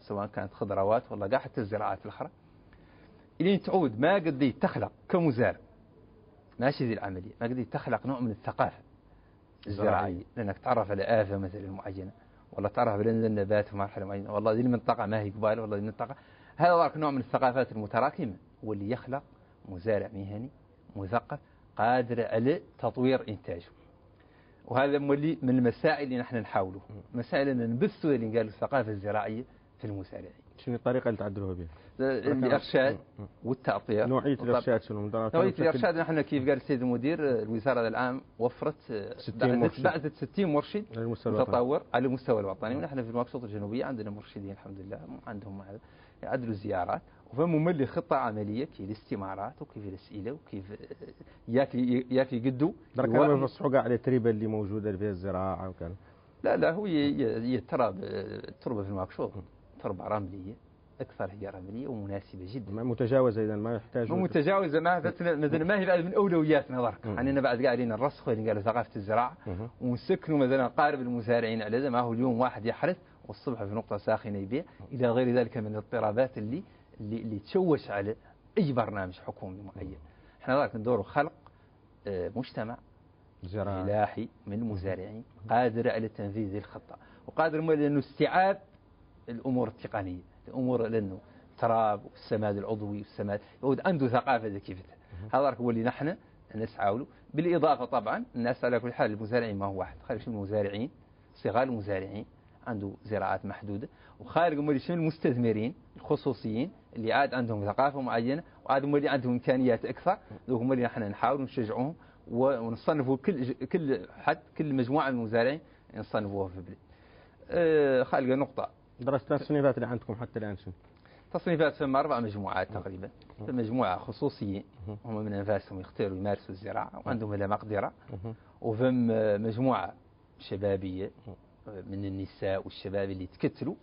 سواء كانت خضروات ولا قاع حتى الزراعات الأخرى. إلين تعود ما قد تخلق كمزارع. ماشي ذي العملية. ما قد تخلق نوع من الثقافة الزراعية. لأنك تعرف على آفة مثلا معينة والله تعرف على النبات في مرحلة معينة والله ذي المنطقة ما هي قبال والله ذي المنطقة. هذا نوع من الثقافات المتراكمة. واللي يخلق مزارع مهني مثقف قادر على تطوير إنتاجه. وهذا مولي من المسائل اللي نحن نحاوله. مسائل أن نبثوا اللي قالوا الثقافة الزراعية في المزارعين. شنو الطريقة اللي تعدلوها بها؟ الإرشاد. والتعطية. نوعية الإرشاد شنو؟ نوعية الإرشاد نحن كيف قال السيد المدير الوزارة العام وفرت 60 مرشد. بعثت 60 مرشد متطور على المستوى الوطني ونحن في المقصود الجنوبية عندنا مرشدين الحمد لله عندهم يعدلوا الزيارات وفهم ملي خطة عملية كيف الاستمارات وكيف الأسئلة وكيف ياكي ياكي قدو. درك ما يفصحوا كاع على التربة اللي موجودة فيها الزراعة وكذا لا لا هو هي التراب التربة في المقصود. تربة رملية أكثر هي رملية ومناسبة جدا. ما متجاوزة إذا ما يحتاج متجاوزة ما مثلا ما هي بعد من أولوياتنا ضرك يعني بعد قاعدين نرسخ اللي قالوا ثقافة الزراعة. ونسكنوا مثلا قارب المزارعين على ما هو اليوم واحد يحرث والصبح في نقطة ساخنة يبيع. إلى غير ذلك من الاضطرابات اللي اللي, اللي تشوش على أي برنامج حكومي معين. إحنا ذاك ندور خلق آه، مجتمع زراعي فلاحي من المزارعين قادر على تنفيذ الخطة وقادر لأنه استيعاب الأمور التقنية الأمور لأنه التراب والسماد العضوي والسماد يعود عنده ثقافة كيف. هذا هو اللي نحن نسعى له بالإضافة طبعا الناس على كل حال المزارعين ما هو واحد. خارج المزارعين؟ صغار المزارعين عنده زراعات محدودة وخارج مولي شنو المستثمرين؟ الخصوصيين اللي عاد عندهم ثقافة معينة وعاد مولي عندهم إمكانيات أكثر. ذوك مولي نحن نحاول نشجعوهم ونصنفوا كل كل حد كل مجموعة من المزارعين نصنفوها في بلد. آه خالق نقطة. درست التصنيفات اللي عندكم حتى الآن شنو؟ تصنيفات ثم أربع مجموعات تقريبا. مجموعة خصوصيين هم من أنفاسهم يختاروا يمارسوا الزراعة وعندهم لا مقدرة. وفم مجموعة شبابية من النساء والشباب اللي تكتلوا.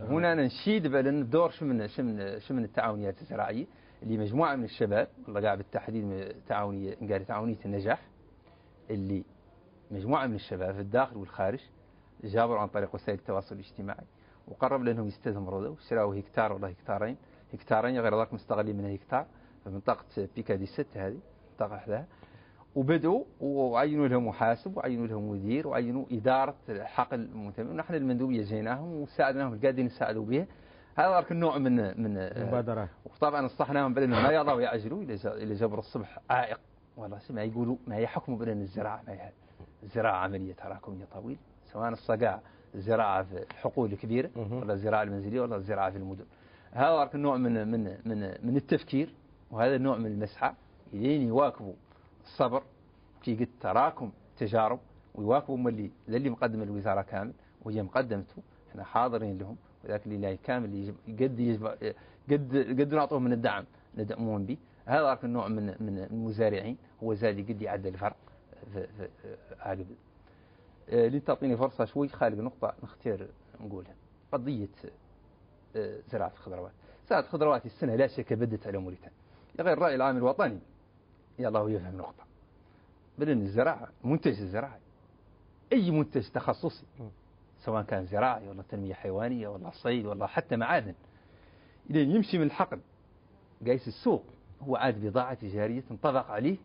هنا نشيد بأن دور شو من شو من شو من التعاونيات الزراعية. اللي مجموعة من الشباب والله قاعد بالتحديد تعاونية قال تعاونية النجاح اللي مجموعة من الشباب في الداخل والخارج جابوا عن طريق وسائل التواصل الاجتماعي. وقرب لأنهم يستثمروا وشراوا هكتار ولا هكتارين. هكتارين غير ذلك مستغلين من هكتار. في منطقة بيكا ست هذه منطقة أحداها وبدأوا وعينوا لهم محاسب وعينوا لهم مدير وعينوا إدارة حقل المنتمين ونحن المندوبية جيناهم وساعدناهم قاعدين يساعدوا به. هذا ذلك النوع من من مبادرة وطبعا نصحناهم بأنه ما يضعوا يعجلوا إلى جبر الصبح عائق. والله ما يقولوا ما يحكموا بأن الزراعة ما هي الزراعة عملية تراكمية طويلة سواء الصقاع الزراعة في الحقول الكبيرة ولا الزراعة المنزلية ولا الزراعة في المدن. هذا النوع من من من من التفكير وهذا النوع من المسحة لين يواكبوا الصبر في قد تراكم تجارب ويواكبوا اللي للي مقدم الوزارة كامل وهي مقدمته. إحنا حاضرين لهم وذاك اللي كامل قد يجب قد قد نعطوه من الدعم ندعمون به. هذا النوع من من المزارعين هو زاد قد يعدل الفرق في في عقب آه، لتعطيني فرصة شوي خالق نقطة نختار نقولها. قضية آه، زراعة الخضروات. زراعة الخضروات السنة لا شك بدت على موريتانيا غير الرأي العام الوطني. يا الله يفهم نقطة. بل أن الزراعة منتج الزراعي أي منتج تخصصي سواء كان زراعي ولا تنمية حيوانية ولا صيد ولا حتى معادن. إذا يمشي من الحقل. قايس السوق. هو عاد بضاعة تجارية تنطبق عليه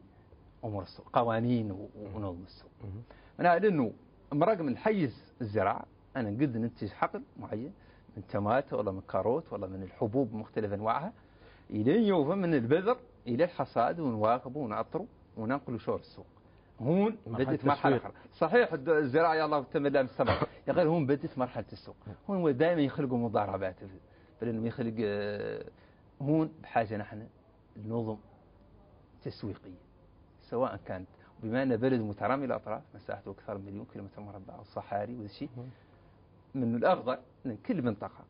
أمور السوق. قوانين ونظم السوق. أنا لأنه رغم الحيز الزراعة. أنا قد ننتج حقل معين من تماتة ولا من كاروت ولا من الحبوب مختلف أنواعها إلين يوفى من البذر إلى الحصاد ونواكبه ونعطره وننقله شور السوق. هون بدت مرحلة أخرى. صحيح الزراعة يا الله تم الله السبع يا غير هون بدت مرحلة السوق. هون دائما يخلقوا مضاربات فلأنهم يخلق آه، هون بحاجة نحن لنظم تسويقية سواء كانت بما أن بلد مترامي الأطراف مساحته أكثر من مليون كيلومتر مربع وصحاري وذا الشيء. من الأفضل أن كل منطقة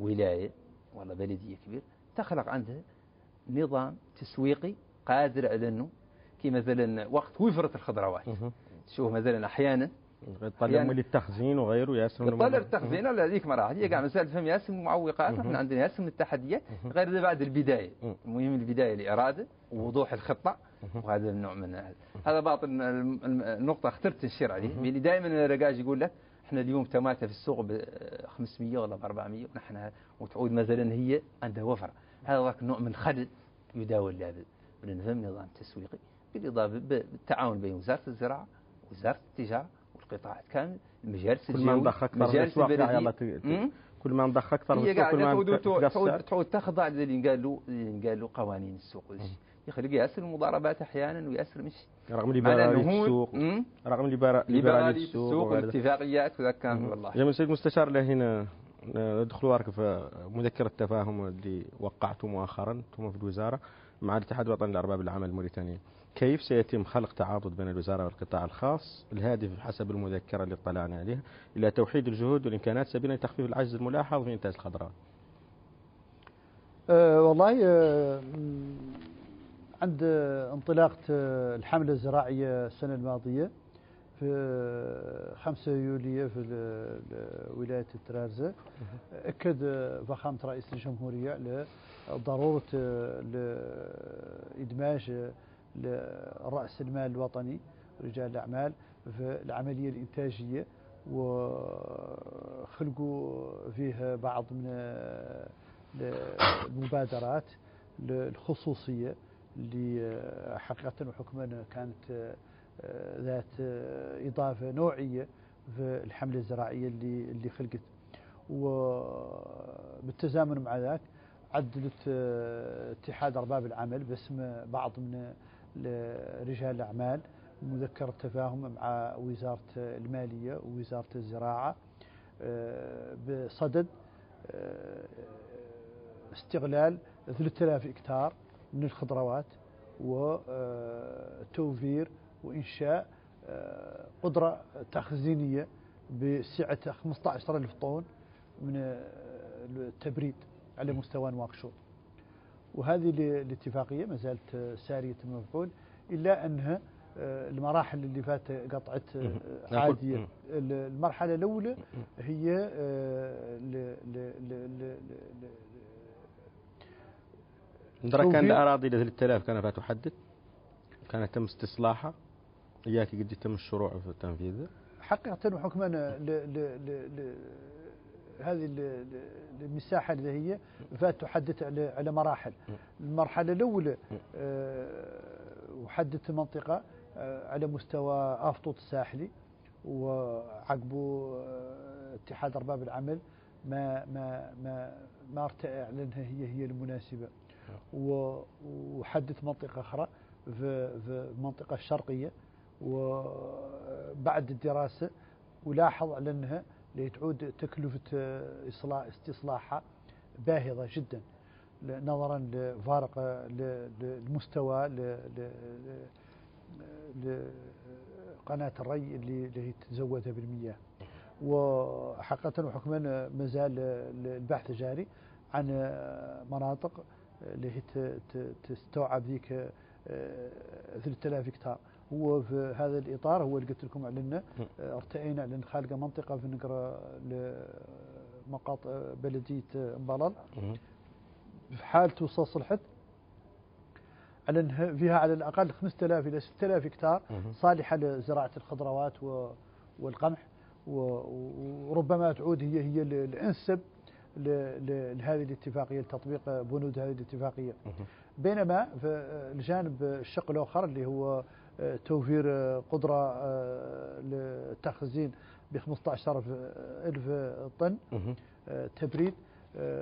ولاية ولا بلدية كبيرة تخلق عندها نظام تسويقي قادر على أنه كي مثلا وقت وفرة الخضروات. تشوف مثلا أحيانا طلب للتخزين وغيره ياسر طلب التخزين ولا هذيك مراحل هي قاعد مسألة فهم ياسر معوقات إحنا عندنا ياسر من التحديات. غير بعد البداية. المهم البداية الإرادة ووضوح الخطة. وهذا النوع من هذا باطن النقطة اخترت تنشير عليه اللي دائما الرقاج يقول لك إحنا اليوم تماتة في السوق ب 500 ولا ب 400 ونحن وتعود مثلا هي عندها وفرة هذا ذاك نوع من الخلل يداول له بالنظام نظام تسويقي بالإضافة بالتعاون بين وزارة الزراعة وزارة التجارة والقطاع الكامل المجالس كل ما نضخ أكثر مجالس البلدية. كل ما نضخ أكثر هي قاعدة تعود تعود تخضع للي قال له اللي قال له قوانين السوق. يخلق يأسر المضاربات أحيانا ويأسر مش رغم ليبرالية السوق. رغم ليبرالية السوق والاتفاقيات وذا كان والله. جميل سيد مستشار لهنا ندخل وارك في مذكرة التفاهم اللي وقعته مؤخرا أنتم في الوزارة مع الاتحاد الوطني لأرباب العمل الموريتاني كيف سيتم خلق تعاضد بين الوزارة والقطاع الخاص؟ الهادف حسب المذكرة اللي اطلعنا عليها. إلى توحيد الجهود والإمكانات سبيلا لتخفيف العجز الملاحظ في إنتاج الخضروات أه والله أه عند انطلاقة الحملة الزراعية السنة الماضية في 5 يوليو في ولاية الترارزة أكد فخامة رئيس الجمهورية على ضرورة إدماج رأس المال الوطني رجال الأعمال في العملية الإنتاجية. وخلقوا فيه بعض من المبادرات الخصوصية. حقيقة وحكما كانت ذات إضافة نوعية في الحملة الزراعية اللي اللي خلقت. وبالتزامن مع ذلك عدلت اتحاد أرباب العمل باسم بعض من رجال الأعمال مذكرة تفاهم مع وزارة المالية ووزارة الزراعة بصدد استغلال 3000 هكتار. من الخضروات وتوفير وإنشاء قدرة تخزينية بسعة 15 ألف طن من التبريد على مستوى نواكشوط وهذه الاتفاقية ما زالت سارية المفعول إلا أنها المراحل اللي فات قطعت عادية. المرحلة الأولى هي ندرى كان الأراضي 3000 كانت تحدد كانت تم استصلاحها. إياك قد يتم الشروع في تنفيذها حقيقة وحكما هذه المساحة اللي هي فات تحدث على مراحل. المرحلة الأولى وحددت منطقة على مستوى أفطوط الساحلي وعقبوا اتحاد أرباب العمل ما ما ما ما ارتأى على أنها هي هي المناسبة. وحدث منطقة أخرى في في المنطقة الشرقية وبعد الدراسة ولاحظ على أنها لتعود تكلفة استصلاحها باهظة جدا نظرا لفارق المستوى لقناة الري اللي تزودها بالمياه. وحقيقة وحكما ما زال البحث جاري عن مناطق اللي هي تستوعب ذيك 3000 هكتار. هو في هذا الإطار هو اللي قلت لكم أعلنا ارتئينا لأن خالقة منطقة في نقرة لمقاطع بلدية مبلل. في حال توصل صلحت. على فيها على الأقل 5000 إلى 6000 هكتار صالحة لزراعة الخضروات والقمح وربما تعود هي هي الأنسب. لهذه الاتفاقية لتطبيق بنود هذه الاتفاقية. بينما في الجانب الشق الآخر اللي هو توفير قدرة للتخزين ب 15 ألف طن تبريد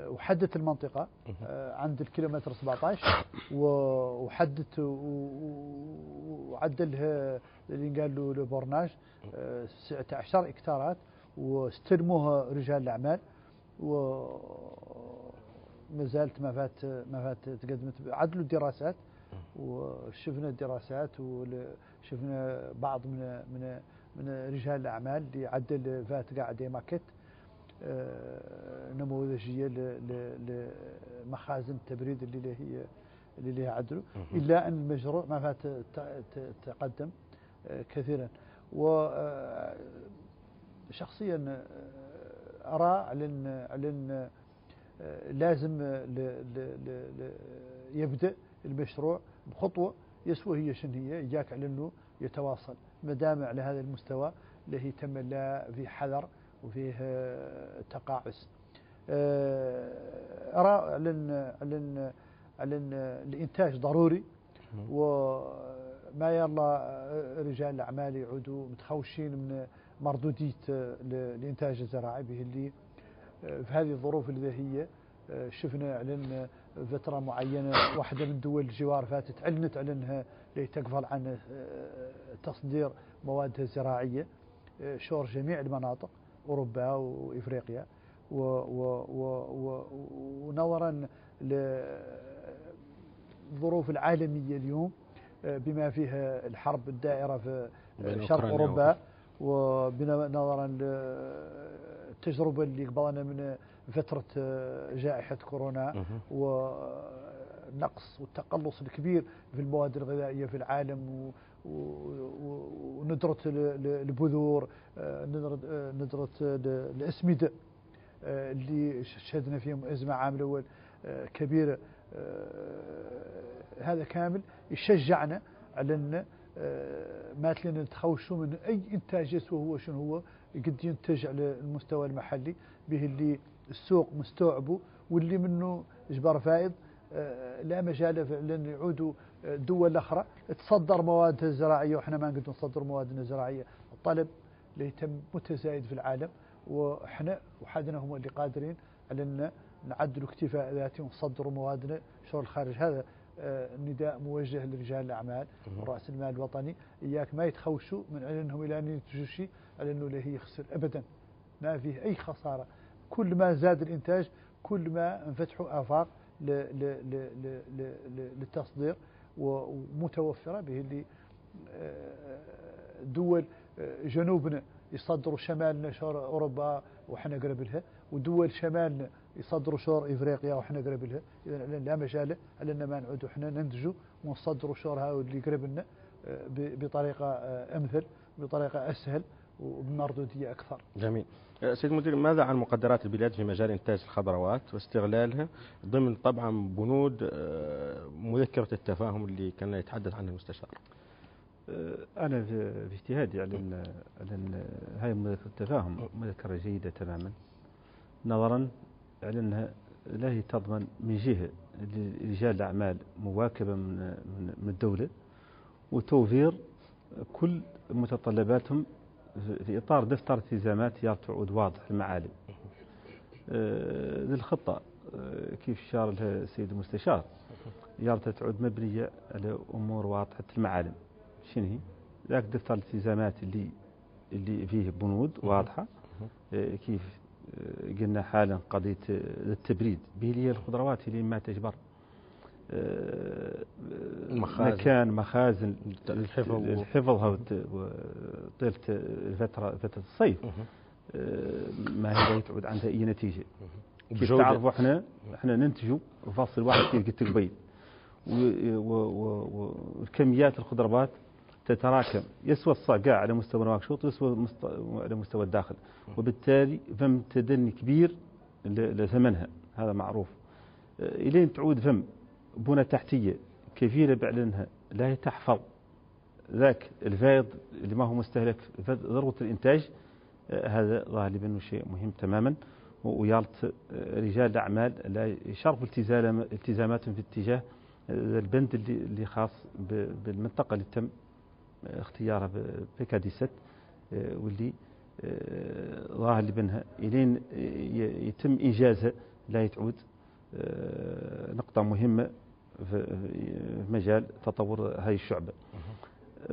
وحدت المنطقة عند الكيلومتر 17 وحدت وعدلها اللي قال له البورناج 19 هكتارات واستلموها رجال الأعمال. و ما زالت ما فات ما فات تقدمت عدلوا الدراسات وشفنا الدراسات وشفنا بعض من من من رجال الأعمال اللي عدل فات قاعد ماكت نموذجية لمخازن التبريد اللي هي اللي لها عدلوا. إلا أن المشروع ما فات تقدم كثيرا. و شخصيا أرى على على لازم يبدأ المشروع بخطوة يسوى هي شن هي إياك على أنه يتواصل. ما دام على هذا المستوى اللي تم لا في حذر وفيه تقاعس. أرى على على على الإنتاج ضروري وما يلا رجال الأعمال يعودوا متخوشين من مردودية الإنتاج الزراعي به اللي في هذه الظروف اللي هي شفنا على فترة معينة واحدة من دول الجوار فاتت أعلنت على أنها تقفل عن تصدير موادها الزراعية شور جميع المناطق أوروبا وإفريقيا ونظرا للظروف العالمية اليوم بما فيها الحرب الدائرة في شرق أوروبا. ونظرا للتجربة اللي قبلنا من فترة جائحة كورونا ونقص والتقلص الكبير في المواد الغذائية في العالم وندرة البذور ندرة الأسمدة اللي شهدنا فيهم أزمة عام الأول كبيرة هذا كامل يشجعنا على أن ما تلين نتخوشوا من إنتاج يسوى هو شنو هو قد ينتج على المستوى المحلي به اللي السوق مستوعبه واللي منه إجبار فائض لا مجال لأن يعودوا دول أخرى. تصدر موادها الزراعية وإحنا ما نقدر نصدر موادنا الزراعية الطلب اللي يتم متزايد في العالم وإحنا وحدنا هم اللي قادرين على أن نعدلوا اكتفاء ذاتي ونصدروا موادنا شغل الخارج هذا نداء موجه لرجال الأعمال ورأس المال الوطني. إياك ما يتخوشوا من أنهم إلى أن ينتجوا شيء على أنه لا يخسر أبدا. ما فيه أي خسارة. كل ما زاد الإنتاج كل ما انفتحوا آفاق للتصدير ومتوفرة به اللي دول جنوبنا يصدروا شمالنا شور أوروبا وحنا قرب لها ودول شمالنا يصدروا شور إفريقيا وحنا قرب لها. إذا لا مجال على أن ما نعودوا إحنا ننتجوا ونصدروا شور هاو اللي قرب لنا بطريقة أمثل بطريقة أسهل وبمردودية أكثر. جميل. سيد المدير ماذا عن مقدرات البلاد في مجال إنتاج الخضروات واستغلالها؟ ضمن طبعا بنود مذكرة التفاهم اللي كان يتحدث عنها المستشار. أنا في اجتهادي على أن على هاي مذكرة التفاهم مذكرة جيدة تماما. نظرا على أنها لا هي تضمن من جهة لرجال الأعمال مواكبة من من الدولة وتوفير كل متطلباتهم في إطار دفتر التزامات تعود واضح المعالم. ذي الخطة كيف شار لها السيد المستشار؟ يارت تعود مبنية على أمور واضحة المعالم. شنو هي؟ ذاك دفتر الالتزامات اللي اللي فيه بنود واضحة. كيف قلنا حالا قضية التبريد. به الخضروات اللي ما تجبر مخازن. مكان مخازن الحفظ حفظها طيلة فترة فترة الصيف. ما هي تعود عندها أي نتيجة. كيف تعرفوا إحنا؟ إحنا ننتجوا فصل واحد كيف قلت قبيل والكميات الخضروات تتراكم. يسوى الصقاع على مستوى الواكشوط ويسوى على مستوى الداخل. وبالتالي فم تدني كبير لثمنها. هذا معروف. إلين تعود فم بنى تحتية كفيلة بإعلانها لا تحفظ ذاك الفائض اللي ما هو مستهلك ذروة الإنتاج. هذا غالبا شيء مهم تماما. ويالت رجال الأعمال لا يشرفوا التزاماتهم في اتجاه البند اللي خاص بالمنطقة اللي تم اختيارها بكاديست واللي ظاهر بأنها إلين يتم إنجازها لا يتعود نقطة مهمة في مجال تطور هذه الشعبة.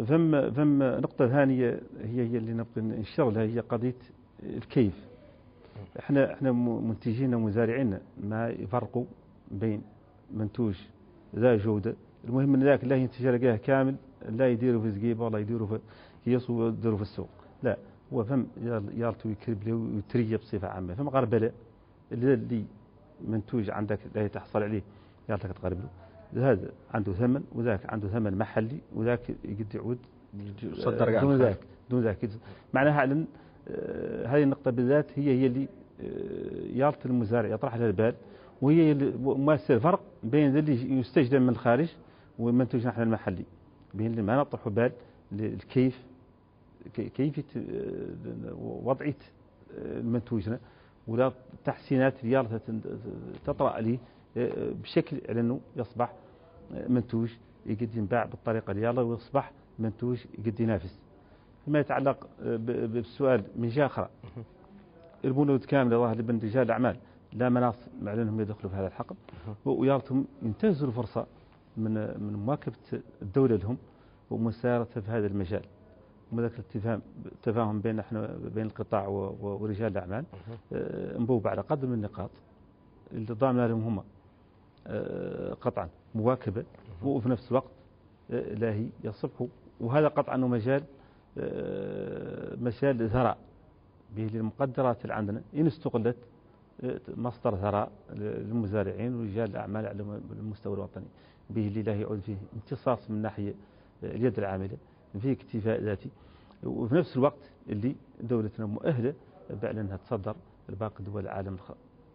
ثم ثم نقطة ثانية هي هي اللي نبغى نشر لها هي قضية الكيف. إحنا إحنا منتجين ومزارعين ما يفرقوا بين منتوج ذا جودة. المهم إن ذاك لا ينتج كامل لا يديروا في زقيبة ولا يديروا في كيس ويديروا في السوق. لا هو فم يارتو يكرب له ويتريه بصفة عامة. فم غربلة اللي منتوج عندك لا تحصل عليه يارتك تقرب له. هذا عنده ثمن وذاك عنده ثمن محلي وذاك يقد يعود صدر دون ذاك دون ذلك معناها على هذه النقطة بالذات هي هي اللي يالت المزارع يطرح لها البال وهي مؤثر الفرق بين اللي يستجلب من الخارج ومنتوج نحن المحلي. ما نطرح بال الكيف كيفية وضعية منتوجنا ولا تحسينات رياضة تطرأ عليه بشكل على أنه يصبح منتوج يقد ينباع بالطريقة اللي ويصبح منتوج يقد ينافس. فيما يتعلق بالسؤال من جهة أخرى البنود كاملة ظاهر لبن رجال الأعمال لا مناص مع أنهم يدخلوا في هذا الحقل ويارتهم ينتهزوا الفرصة من من مواكبة الدولة لهم ومسارتها في هذا المجال. وذاك التفاهم التفاهم بين إحنا بين القطاع ورجال الأعمال آه، انبوب على قدر من النقاط. اللي ضامنه لهم هم آه، قطعا مواكبة وفي نفس الوقت آه، لا هي يصبحوا وهذا قطعا مجال مجال ثراء به للمقدرات اللي عندنا. إن استغلت مصدر ثراء للمزارعين ورجال الأعمال على المستوى الوطني. به اللي لا يعود فيه امتصاص من ناحية اليد العاملة فيه اكتفاء ذاتي. وفي نفس الوقت اللي دولتنا مؤهلة بأن أنها تصدر لباقي دول العالم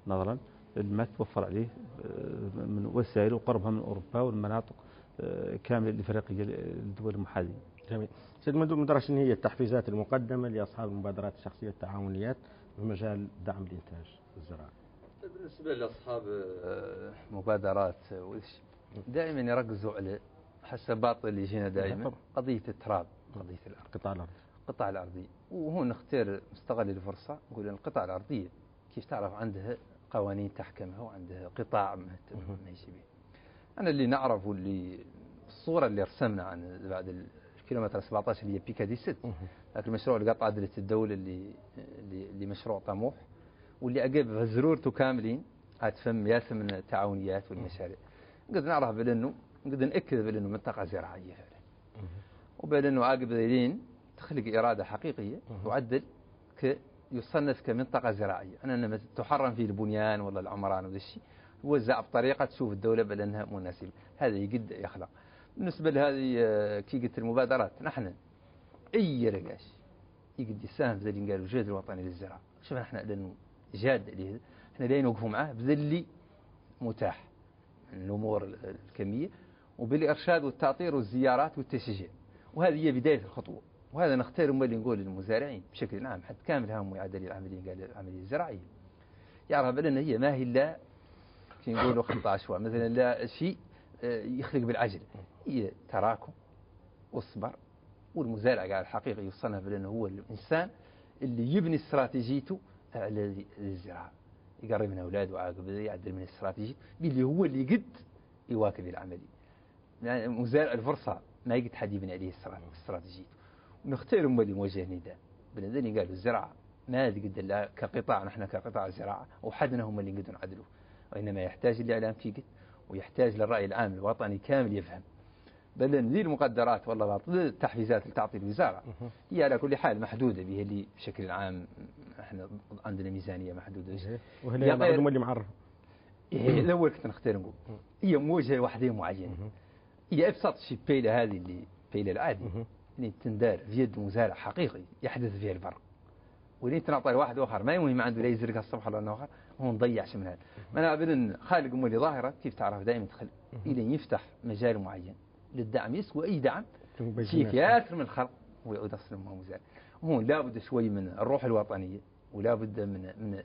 نظرا ما توفر عليه آه، من وسائل وقربها من أوروبا والمناطق آه، كاملة الإفريقية الدول المحاذية. جميل. سيد مندوب مدرش هي التحفيزات المقدمة لأصحاب المبادرات الشخصية التعاونيات في مجال دعم الإنتاج الزراعي. بالنسبة لأصحاب مبادرات دائما يركزوا على حسب باطل اللي يجينا دائما قضية التراب قضية الأرض. القطاع الأرضي. القطاع الأرضي. وهون نختار نستغل الفرصة نقول القطاع الأرضية كيف تعرف عندها قوانين تحكمها وعندها قطاع ما يجي به أنا اللي نعرف واللي الصورة اللي رسمنا عن بعد الكيلومتر 17 اللي هي بيكادي 6 لكن المشروع اللي قطع عدلة الدولة اللي اللي مشروع طموح واللي عقب زرورته كاملين عاد فم ياسم من التعاونيات والمشاريع. نقدر نعرف بأنه نقدر نأكد بأنه منطقة زراعية فعلا. وبأنه عقب ذيلين تخلق إرادة حقيقية تعدل يصنف كمنطقة زراعية أنا تحرم فيه البنيان ولا العمران وذا الشيء يوزع بطريقة تشوف الدولة بأنها مناسبة. هذا يقد يخلق بالنسبة لهذه آه، كي قلت المبادرات نحن أي رقاش يقد يساهم في اللي قالوا الجهد الوطني للزراعة. شوف نحن لأنه جاد إحنا لا نوقفوا معاه بذلي متاح. الأمور الكمية وبالإرشاد والتعطير والزيارات والتشجيع وهذه هي بداية الخطوة. وهذا نختار اللي نقول للمزارعين بشكل عام. حتى كامل هم يعدل العملية العملية الزراعية. يعرف بأن هي ما هي إلا كي نقولوا خط عشواء مثلا لا شيء آه، يخلق بالعجل. هي تراكم واصبر والمزارع قال الحقيقة يصنف بأنه هو الإنسان اللي يبني استراتيجيته على الزراعة. يقرب من أولاده وعاقب يعدل من استراتيجيته اللي هو اللي قد يواكب العملية. يعني مزارع الفرصة ما يقد حد يبني عليه استراتيجيته ونختار هم اللي موجه نداء بلدني قالوا الزراعة ما قد كقطاع نحن كقطاع زراعة وحدنا هم اللي نقدر نعدلوه. وإنما يحتاج الإعلام في قد ويحتاج للرأي العام الوطني كامل يفهم. بل ذي المقدرات والله التحفيزات اللي تعطي الوزارة. هي على كل حال محدودة به اللي بشكل عام إحنا عندنا ميزانية محدودة. وهنا بعضهم اللي معرف هي الأول كنت نختار نقول. هي موجهة واحدة معينة. هي أبسط شيء بيلة هذه اللي بيلة العادي. اللي تندار في يد مزارع حقيقي يحدث فيها الفرق. ولين تنعطي واحد اخر ما يمهم عنده لا يزرق الصبح ولا اخر هو نضيع شيء من هذا. ما أنا خالق مولي ظاهرة كيف تعرف؟ دائما تخلق. إلى يفتح مجال معين. للدعم يسوى أي دعم شيء ياسر من الخلق ويعود أصلا مزارع هون لابد شوي من الروح الوطنية ولا بد من من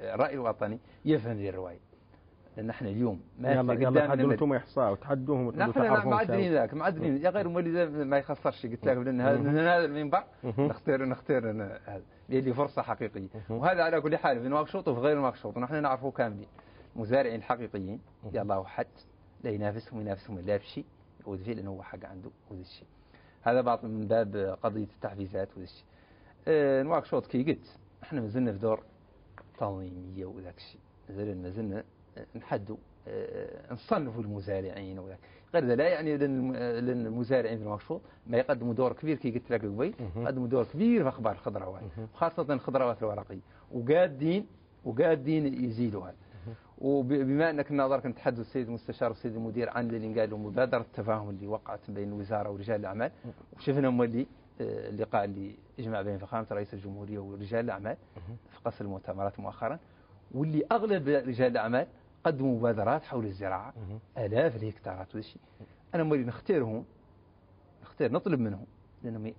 الراي الوطني يفهم ذي الرواية. لأن إحنا اليوم ما يلا يلا حدوا أنتم إحصاء وتحدوهم نحن معدلين ذاك معدلين يا غير مولي ما يخسرش قلت لك لأن هذا من هذا المنبر. نختار نختار هذا. لي فرصة حقيقية. وهذا على كل حال في نواكشوط وفي غير نواكشوط ونحن نعرفه كاملين. المزارعين الحقيقيين يلا حد لا ينافسهم ينافسهم لا في فيه لأنه هو حق عنده وذا الشيء هذا باطل من باب قضية التحفيزات وذا الشيء آه نواكشوط كي قلت إحنا مازلنا في دور تنظيميه وذاك الشيء. مازلنا مازلنا نحدوا آه، نصنفوا المزارعين وذاك. غير ذا لا يعني لأن المزارعين في المشروط ما يقدموا دور كبير كي قلت لك قبيل. يقدموا دور كبير في أخبار الخضروات وخاصه الخضروات الورقية. وقادين وقادين يزيدوا هذا. وبما أنك الناظر كنت تحدث السيد المستشار والسيد المدير عن اللي قالوا مبادره التفاهم اللي وقعت بين الوزاره ورجال الأعمال وشفنا هم اللي اللقاء اللي إجمع بين فخامة رئيس الجمهورية ورجال الأعمال في قصر المؤتمرات مؤخرا واللي أغلب رجال الأعمال قدموا مبادرات حول الزراعة آلاف الهكتارات وهذا الشيء. أنا مري نختارهم نختار نطلب منهم لأنهم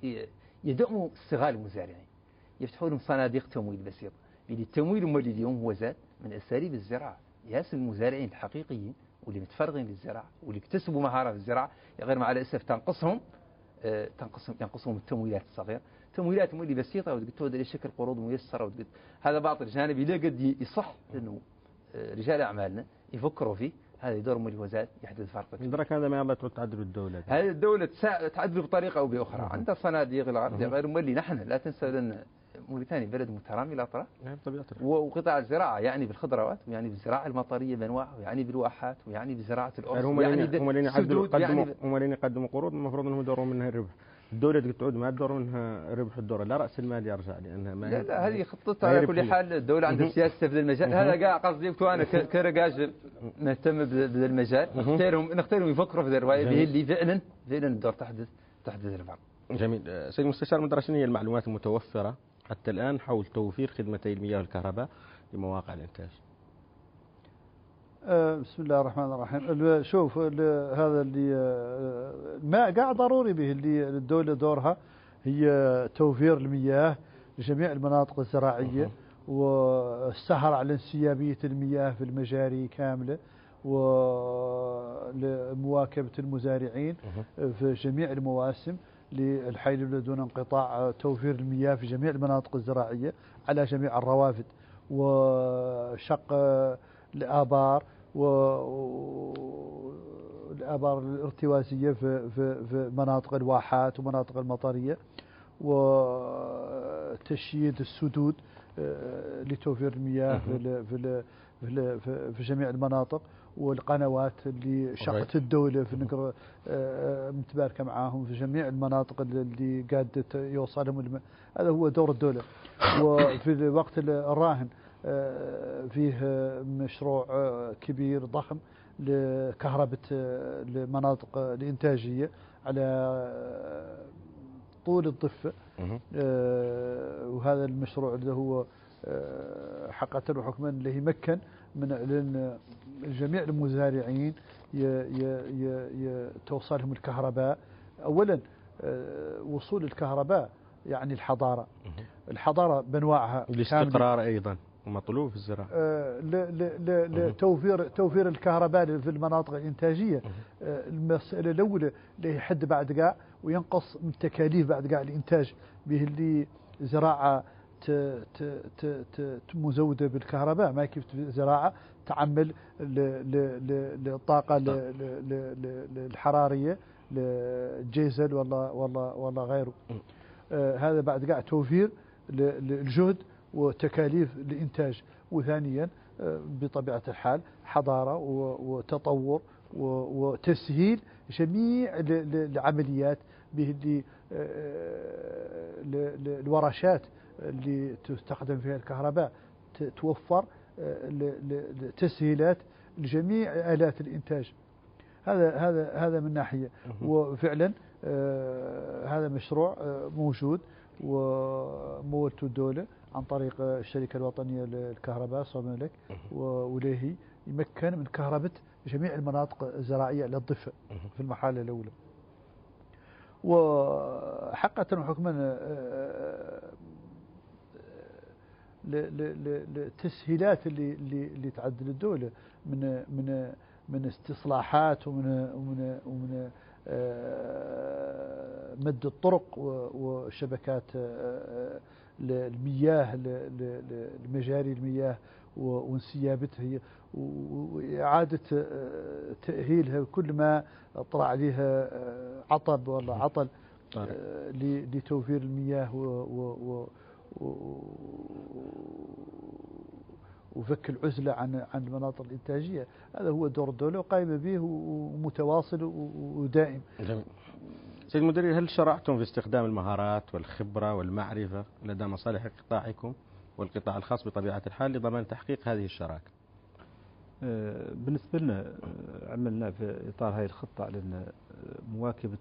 يدعموا استغلال المزارعين يفتحوا لهم صناديق تمويل بسيطه اللي التمويل المولي اليوم هو زاد من أساليب الزراعة. ياس المزارعين الحقيقيين واللي متفرغين للزراعة واللي اكتسبوا مهارة في الزراعة غير مع الأسف تنقصهم آه، تنقصهم ينقصهم التمويلات الصغيرة. تمويلات مولي بسيطه وقلت على شكل قروض ميسرة وقلت هذا باطل. جانبي لا قد يصح إنه آه، رجال أعمالنا يفكروا فيه. هذا يدور مولي وزاد يحدث فرق. درك هذا ما يلا تعدل الدولة. هذه الدولة تعدل بطريقة أو بأخرى. عندها صناديق غير مولي نحن لا تنسى لأن موريتانيا بلد مترامي الأطراف نعم وقطاع الزراعة يعني بالخضروات ويعني بالزراعة المطرية بأنواعها ويعني بالواحات ويعني بزراعة الأرز هم يعني هم اللي يقدموا يعني هم اللي يقدموا قروض المفروض إنهم يدوروا منها الربح الدولة تعود ما تدور منها ربح الدولة لا رأس المال يرجع لأنها ما لا, لا هذه خطتها على كل حال الدولة عندها سياسة في المجال. هذا قاع قصدي أنا كرجاج مهتم بهذا المجال. نختارهم نختارهم يفكروا في الرواية. اللي فعلا فعلا الدور تحدث تحدث الفرق جميل. سيد المستشار من هي المعلومات المتوفرة. حتى الآن حول توفير خدمتي المياه والكهرباء لمواقع الإنتاج. أه، بسم الله الرحمن الرحيم. شوف هذا اللي الماء أه، قاع ضروري به اللي الدولة دورها هي توفير المياه لجميع المناطق الزراعية والسهر على انسيابية المياه في المجاري كاملة ولمواكبة المزارعين في جميع المواسم. للحيل دون انقطاع توفير المياه في جميع المناطق الزراعية على جميع الروافد وشق الآبار والآبار الارتوازية في, في, في مناطق الواحات ومناطق المطرية وتشييد السدود آه، لتوفير المياه في, في, في, في جميع المناطق. والقنوات اللي شقت الدولة في نقر آه، متباركة معاهم في جميع المناطق اللي قادت يوصلهم الم... هذا هو دور الدولة. وفي الوقت الراهن آه، فيه مشروع آه، كبير ضخم لكهرباء المناطق الإنتاجية على طول الضفة. وهذا المشروع اللي هو حقا وحكما اللي يمكن من جميع المزارعين توصلهم الكهرباء. أولا آه، وصول الكهرباء يعني الحضارة. الحضارة بانواعها الاستقرار أيضا مطلوب في الزراعة. آه، لتوفير توفير الكهرباء في المناطق الإنتاجية. آه، المسألة الأولى اللي يحد بعد قاع وينقص من التكاليف بعد قاع الإنتاج به اللي زراعة مزودة بالكهرباء ما كيف زراعة تعمل للطاقة الحرارية للجيزل ولا ولا ولا غيره. آه هذا بعد قاعد توفير للجهد وتكاليف الإنتاج وثانيا آه بطبيعة الحال حضارة وتطور وتسهيل جميع العمليات به آه، الورشات اللي تستخدم فيها الكهرباء توفر تسهيلات لجميع آلات الإنتاج. هذا هذا هذا من ناحية. وفعلا آه هذا مشروع آه موجود. ومولته الدولة عن طريق الشركة الوطنية للكهرباء صومالك. وليه يمكن من كهرباء جميع المناطق الزراعية للضفة في المرحلة الأولى. وحقا وحكما آه، للتسهيلات اللي اللي اللي تعدل الدولة من من من استصلاحات ومن ومن ومن آه، مد الطرق وشبكات آه، المياه لمجاري المياه وانسيابتها وإعادة آه، تأهيلها كل ما طلع عليها عطب ولا عطل لتوفير المياه وفك العزلة عن عن المناطق الإنتاجية. هذا هو دور الدولة وقائمة به ومتواصل ودائم. جميل سيد المدير هل شرعتم في استخدام المهارات والخبرة والمعرفة لدى مصالح قطاعكم والقطاع الخاص بطبيعة الحال لضمان تحقيق هذه الشراكة؟ آه، بالنسبة لنا آه، عملنا في إطار هذه الخطة على مواكبة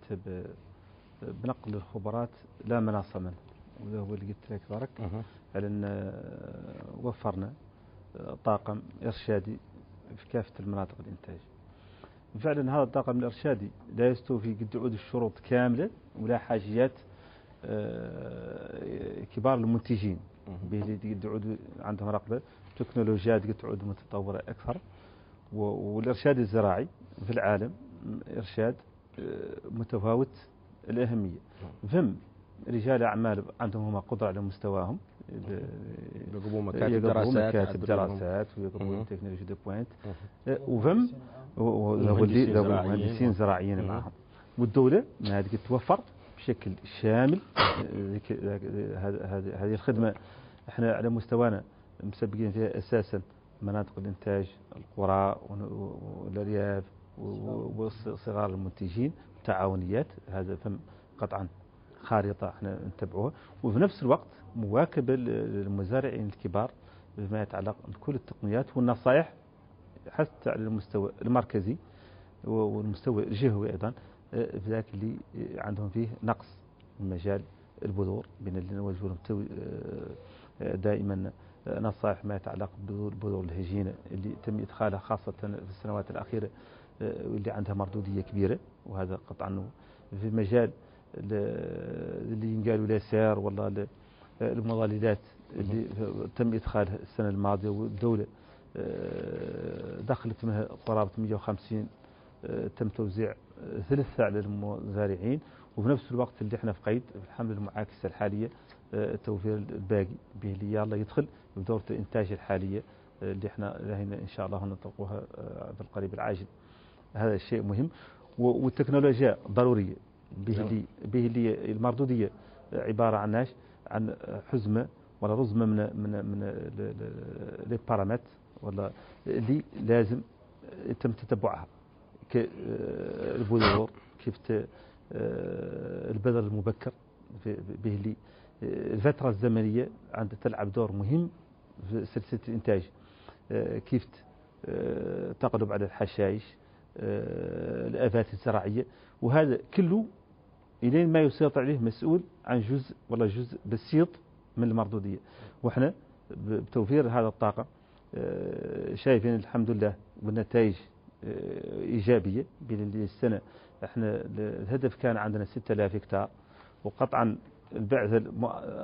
بنقل الخبرات لا مناص منه. وهذا هو اللي قلت لك بارك. على ان وفرنا طاقم إرشادي في كافة المناطق الإنتاج. فعلا هذا الطاقم الإرشادي لا يستوفي قد عود الشروط كاملة ولا حاجيات آه، كبار المنتجين. به قد يعود عندهم رقبة. تكنولوجيات قد تعود متطورة أكثر. والإرشاد الزراعي في العالم إرشاد آه، متفاوت الأهمية. فهم رجال أعمال عندهم هم قدرة على مستواهم. يقوموا مكاتب دراسات مكاتب دراسات ويقوموا technologie de pointe وفهم مهندسين زراعيين. معهم. والدولة ما هذه توفر بشكل شامل. هذه الخدمة. إحنا على مستوانا مسبقين فيها أساسا مناطق الإنتاج القرى والارياف وصغار المنتجين تعاونيات هذا فم قطعا خارطة إحنا نتبعوها. وفي نفس الوقت مواكبة للمزارعين الكبار بما يتعلق بكل التقنيات والنصائح حتى على المستوى المركزي والمستوى الجهوي أيضا في ذاك اللي عندهم فيه نقص من مجال البذور بين اللي نوجه لهم دائما نصائح ما يتعلق بالبذور الهجينة اللي تم إدخالها خاصة في السنوات الأخيرة واللي عندها مردودية كبيرة. وهذا قطعا في مجال اللي ينقالوا لا سعر ولا المضللات اللي تم إدخالها السنة الماضية والدولة آه، دخلت منها قرابة 150 آه، تم توزيع ثلث على المزارعين وفي نفس الوقت اللي إحنا في قيد المعاكسة الحالية التوفير آه، الباقي به اللي يلا يدخل بدورة الإنتاج الحالية اللي إحنا هنا إن شاء الله نطلقوها في القريب العاجل. هذا الشيء مهم والتكنولوجيا ضرورية. به نعم. اللي به اللي المردودية عبارة عن ناش عن حزمة ولا رزمة من من من لي بارامتر ولا اللي لازم يتم تتبعها. البذور كيف البذر المبكر به اللي الفترة الزمنية عندها تلعب دور مهم في سلسلة الإنتاج. كيف تقلب على الحشائش الآفات الزراعية. وهذا كله إلين ما يسيطر عليه مسؤول عن جزء ولا جزء بسيط من المردودية. وإحنا بتوفير هذا الطاقة آه، شايفين الحمد لله بالنتائج آه، إيجابية. بين السنة إحنا الهدف كان عندنا 6000 هكتار. وقطعا البعثة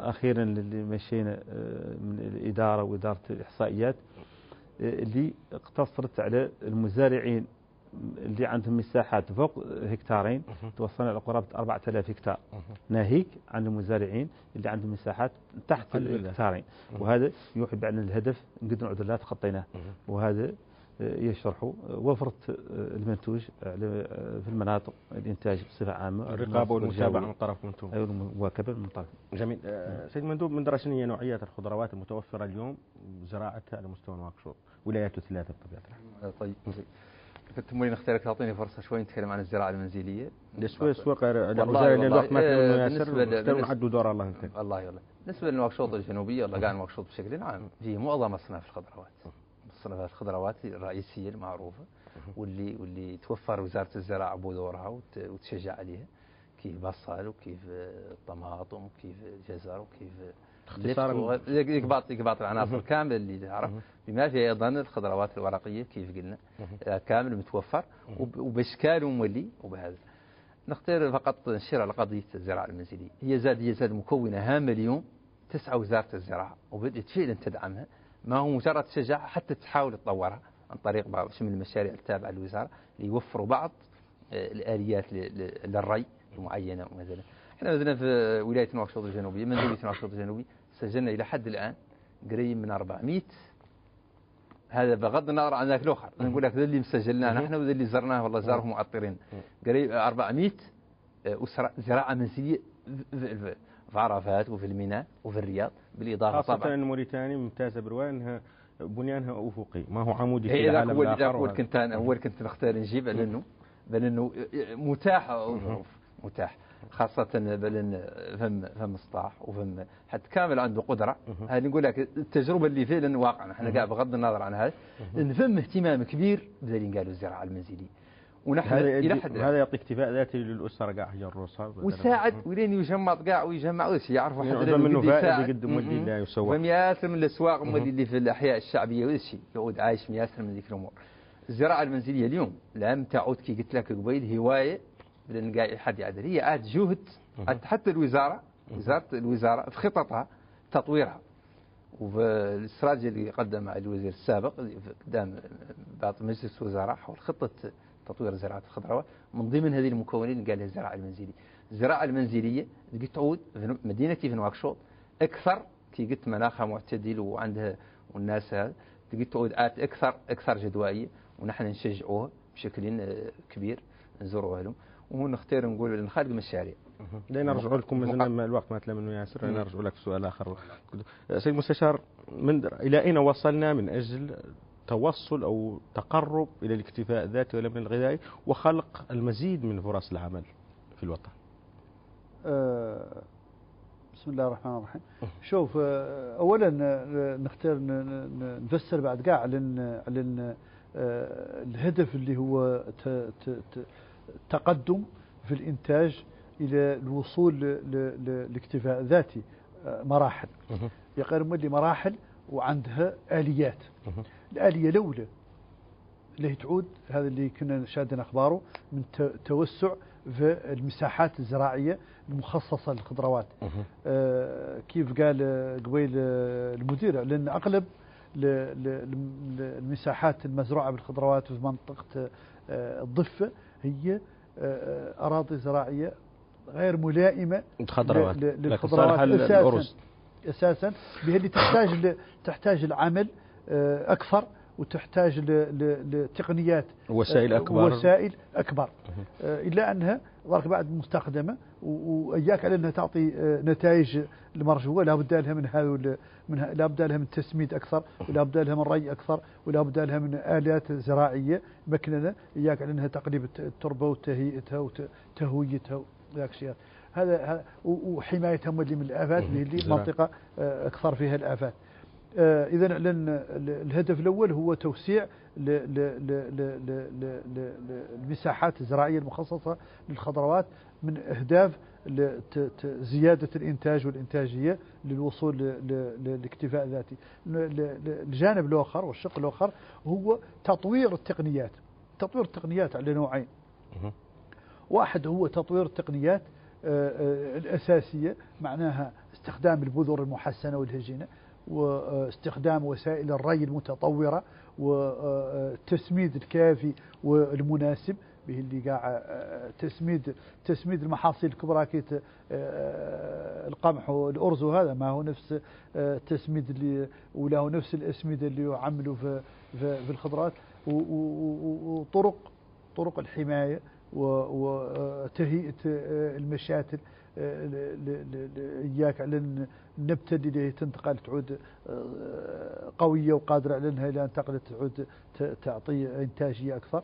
أخيرا اللي مشينا آه، من الإدارة وإدارة الإحصائيات اللي اقتصرت على المزارعين. اللي عندهم مساحات فوق هكتارين توصلنا إلى قرابة 4000 هكتار. ناهيك عن المزارعين اللي عندهم مساحات تحت الهكتارين. وهذا يوحي بأن الهدف نقدر نعود لا تخطيناه. وهذا يشرح وفرة المنتوج في المناطق الإنتاج بصفة عامة. الرقابة والمتابعة من طرف منتوج. أيوه المواكبه من طرف. جميل. آه، سيد مندوب من درسنا نوعيات الخضروات المتوفرة اليوم زراعتها على مستوى نواكشوط ولاياته ثلاثة بطبيعة الحال. طيب كنت مريم اختارك تعطيني فرصة شوي نتكلم عن الزراعة المنزلية. شوي سوق الوزارة الوقت ما كان نعدوا دور الله يمكن الله والله بالنسبة لنواكشوط الجنوبية والله قاعد نواكشوط بشكل عام فيه معظم اصناف الخضروات. مصنفات الخضروات الرئيسية المعروفة واللي واللي توفر وزارة الزراعة بذورها وتشجع عليها. كيف بصل وكيف الطماطم وكيف الجزر وكيف اختصارا يقبط يقبط العناصر كامله اللي تعرف بما فيها أيضا الخضروات الورقية كيف قلنا آه، كامل متوفر وباشكال مولي وبهذا. نختار فقط نشير على قضية الزراعة المنزلية. هي زاد هي زاد مكونة هامه اليوم تسعى وزارة الزراعة. وبدأت فعلا تدعمها. ما هو مجرد تشجعها حتى تحاول تطورها عن طريق بعض من المشاريع التابعة للوزارة ليوفروا بعض آه، الآليات للري المعينة مثلا إحنا مثلا في ولاية نواكشوط الجنوبية من ولايه نواكشوط الجنوبية. سجلنا إلى حد الآن قريب من 400 هذا بغض النظر عن ذاك الآخر. نقول لك ذا اللي مسجلناه نحن وذا اللي زرناه والله زارهم معطرين قريب 400 أسرة زراعة منزلية في عرفات وفي الميناء وفي الرياض بالإضافة خاصة طبعا. ان موريتانيا ممتازة بروانها بنيانها افقي ما هو عمودي في العالم هو اللي هو كنت أنا هو اللي كنت نختار نجيب لأنه لأنه متاح. متاح. خاصة بل فم فم سطاح وفم حتى كامل عنده قدرة. هذه نقول لك التجربة اللي فعلا واقع إحنا قاعد بغض النظر عن هذا. إن فم اهتمام كبير بذلك قالوا الزراعة المنزلية ونحن إلى حد هذا يعطي اكتفاء ذاتي للاسره كاع الروسها ويساعد ولين يجمع كاع ويجمع وش يعرفوا حتى يعني منه فائدة يقدم ودي لا فم ياسر من الأسواق اللي في الأحياء الشعبية وش يعود عايش ياسر من ذيك الأمور. الزراعة المنزلية اليوم لم تعود كي قلت لك قبيل هواية بدنا قاعد حد يعدل. هي عاد جهد. حتى الوزارة وزارة الوزارة في خططها تطويرها. وفي الاستراتيجيه اللي قدمها الوزير السابق قدام بعض مجلس الوزراء حول خطة تطوير زراعة الخضروات من ضمن هذه المكونين قال الزراعة المنزلية. الزراعة المنزلية اللي تعود في مدينتي في نواكشوط أكثر كي قلت مناخها معتدل وعندها والناس هذا قلت تعود آت أكثر أكثر جدوائية ونحن نشجعوها بشكل كبير. نزوروها لهم. ونختار نقول نخالق مشاريع لين نرجع لكم مازلنا الوقت ما تلا منه ياسر نرجع لك سؤال آخر. سيد المستشار من إلى أين وصلنا من أجل توصل أو تقرب إلى الاكتفاء الذاتي والامن الغذائي وخلق المزيد من فرص العمل في الوطن. أه بسم الله الرحمن الرحيم. شوف أه اولا نختار نفسر بعد كاع على على الهدف اللي هو تقدم في الإنتاج إلى الوصول للاكتفاء الذاتي أه، مراحل. يقرب مدي مراحل وعندها آليات. الآلية الأولى اللي تعود هذا اللي كنا شاهدين أخباره من توسع في المساحات الزراعية المخصصة للخضروات آه كيف قال قبيل المدير لأن أغلب المساحات المزروعة بالخضروات في منطقة آه الضفة هي آه أراضي زراعية غير ملائمة للخضروات. أساسا أساسا. اللي تحتاج تحتاج العمل آه، أكثر وتحتاج لتقنيات وسائل أكبر. وسائل أكبر. آه، إلا أنها ظهرك بعد مستخدمة وإياك على أنها تعطي آه، نتائج المرجوة لا بد لها من هذا من لا بد لها من تسميد أكثر ولا بد لها من ري أكثر ولا بد لها من آلات زراعية مكننة إياك على أنها تقليب التربة وتهيئتها وتهويتها ذاك الشيء. هذا وحمايتها من الآفات اللي منطقة أكثر فيها الآفات. آه، إذا الهدف الأول هو توسيع المساحات الزراعية المخصصة للخضروات من أهداف زيادة الإنتاج والإنتاجية للوصول للاكتفاء الذاتي الجانب الآخر والشق الآخر هو تطوير التقنيات تطوير التقنيات على نوعين واحد هو تطوير التقنيات آه، آه، الأساسية معناها استخدام البذور المحسنة والهجينة واستخدام وسائل الري المتطورة والتسميد الكافي والمناسب به اللي قاع تسميد تسميد المحاصيل الكبرى كيت القمح والأرز وهذا ما هو نفس التسميد اللي ولا هو نفس الاسمده اللي يعملوا في في الخضروات وطرق طرق الحماية وتهيئه المشاتل. إياك على النبته اللي تنتقل تعود آه، قوية وقادرة على أنها إلى أن تنتقل تعود تعطي إنتاجية أكثر.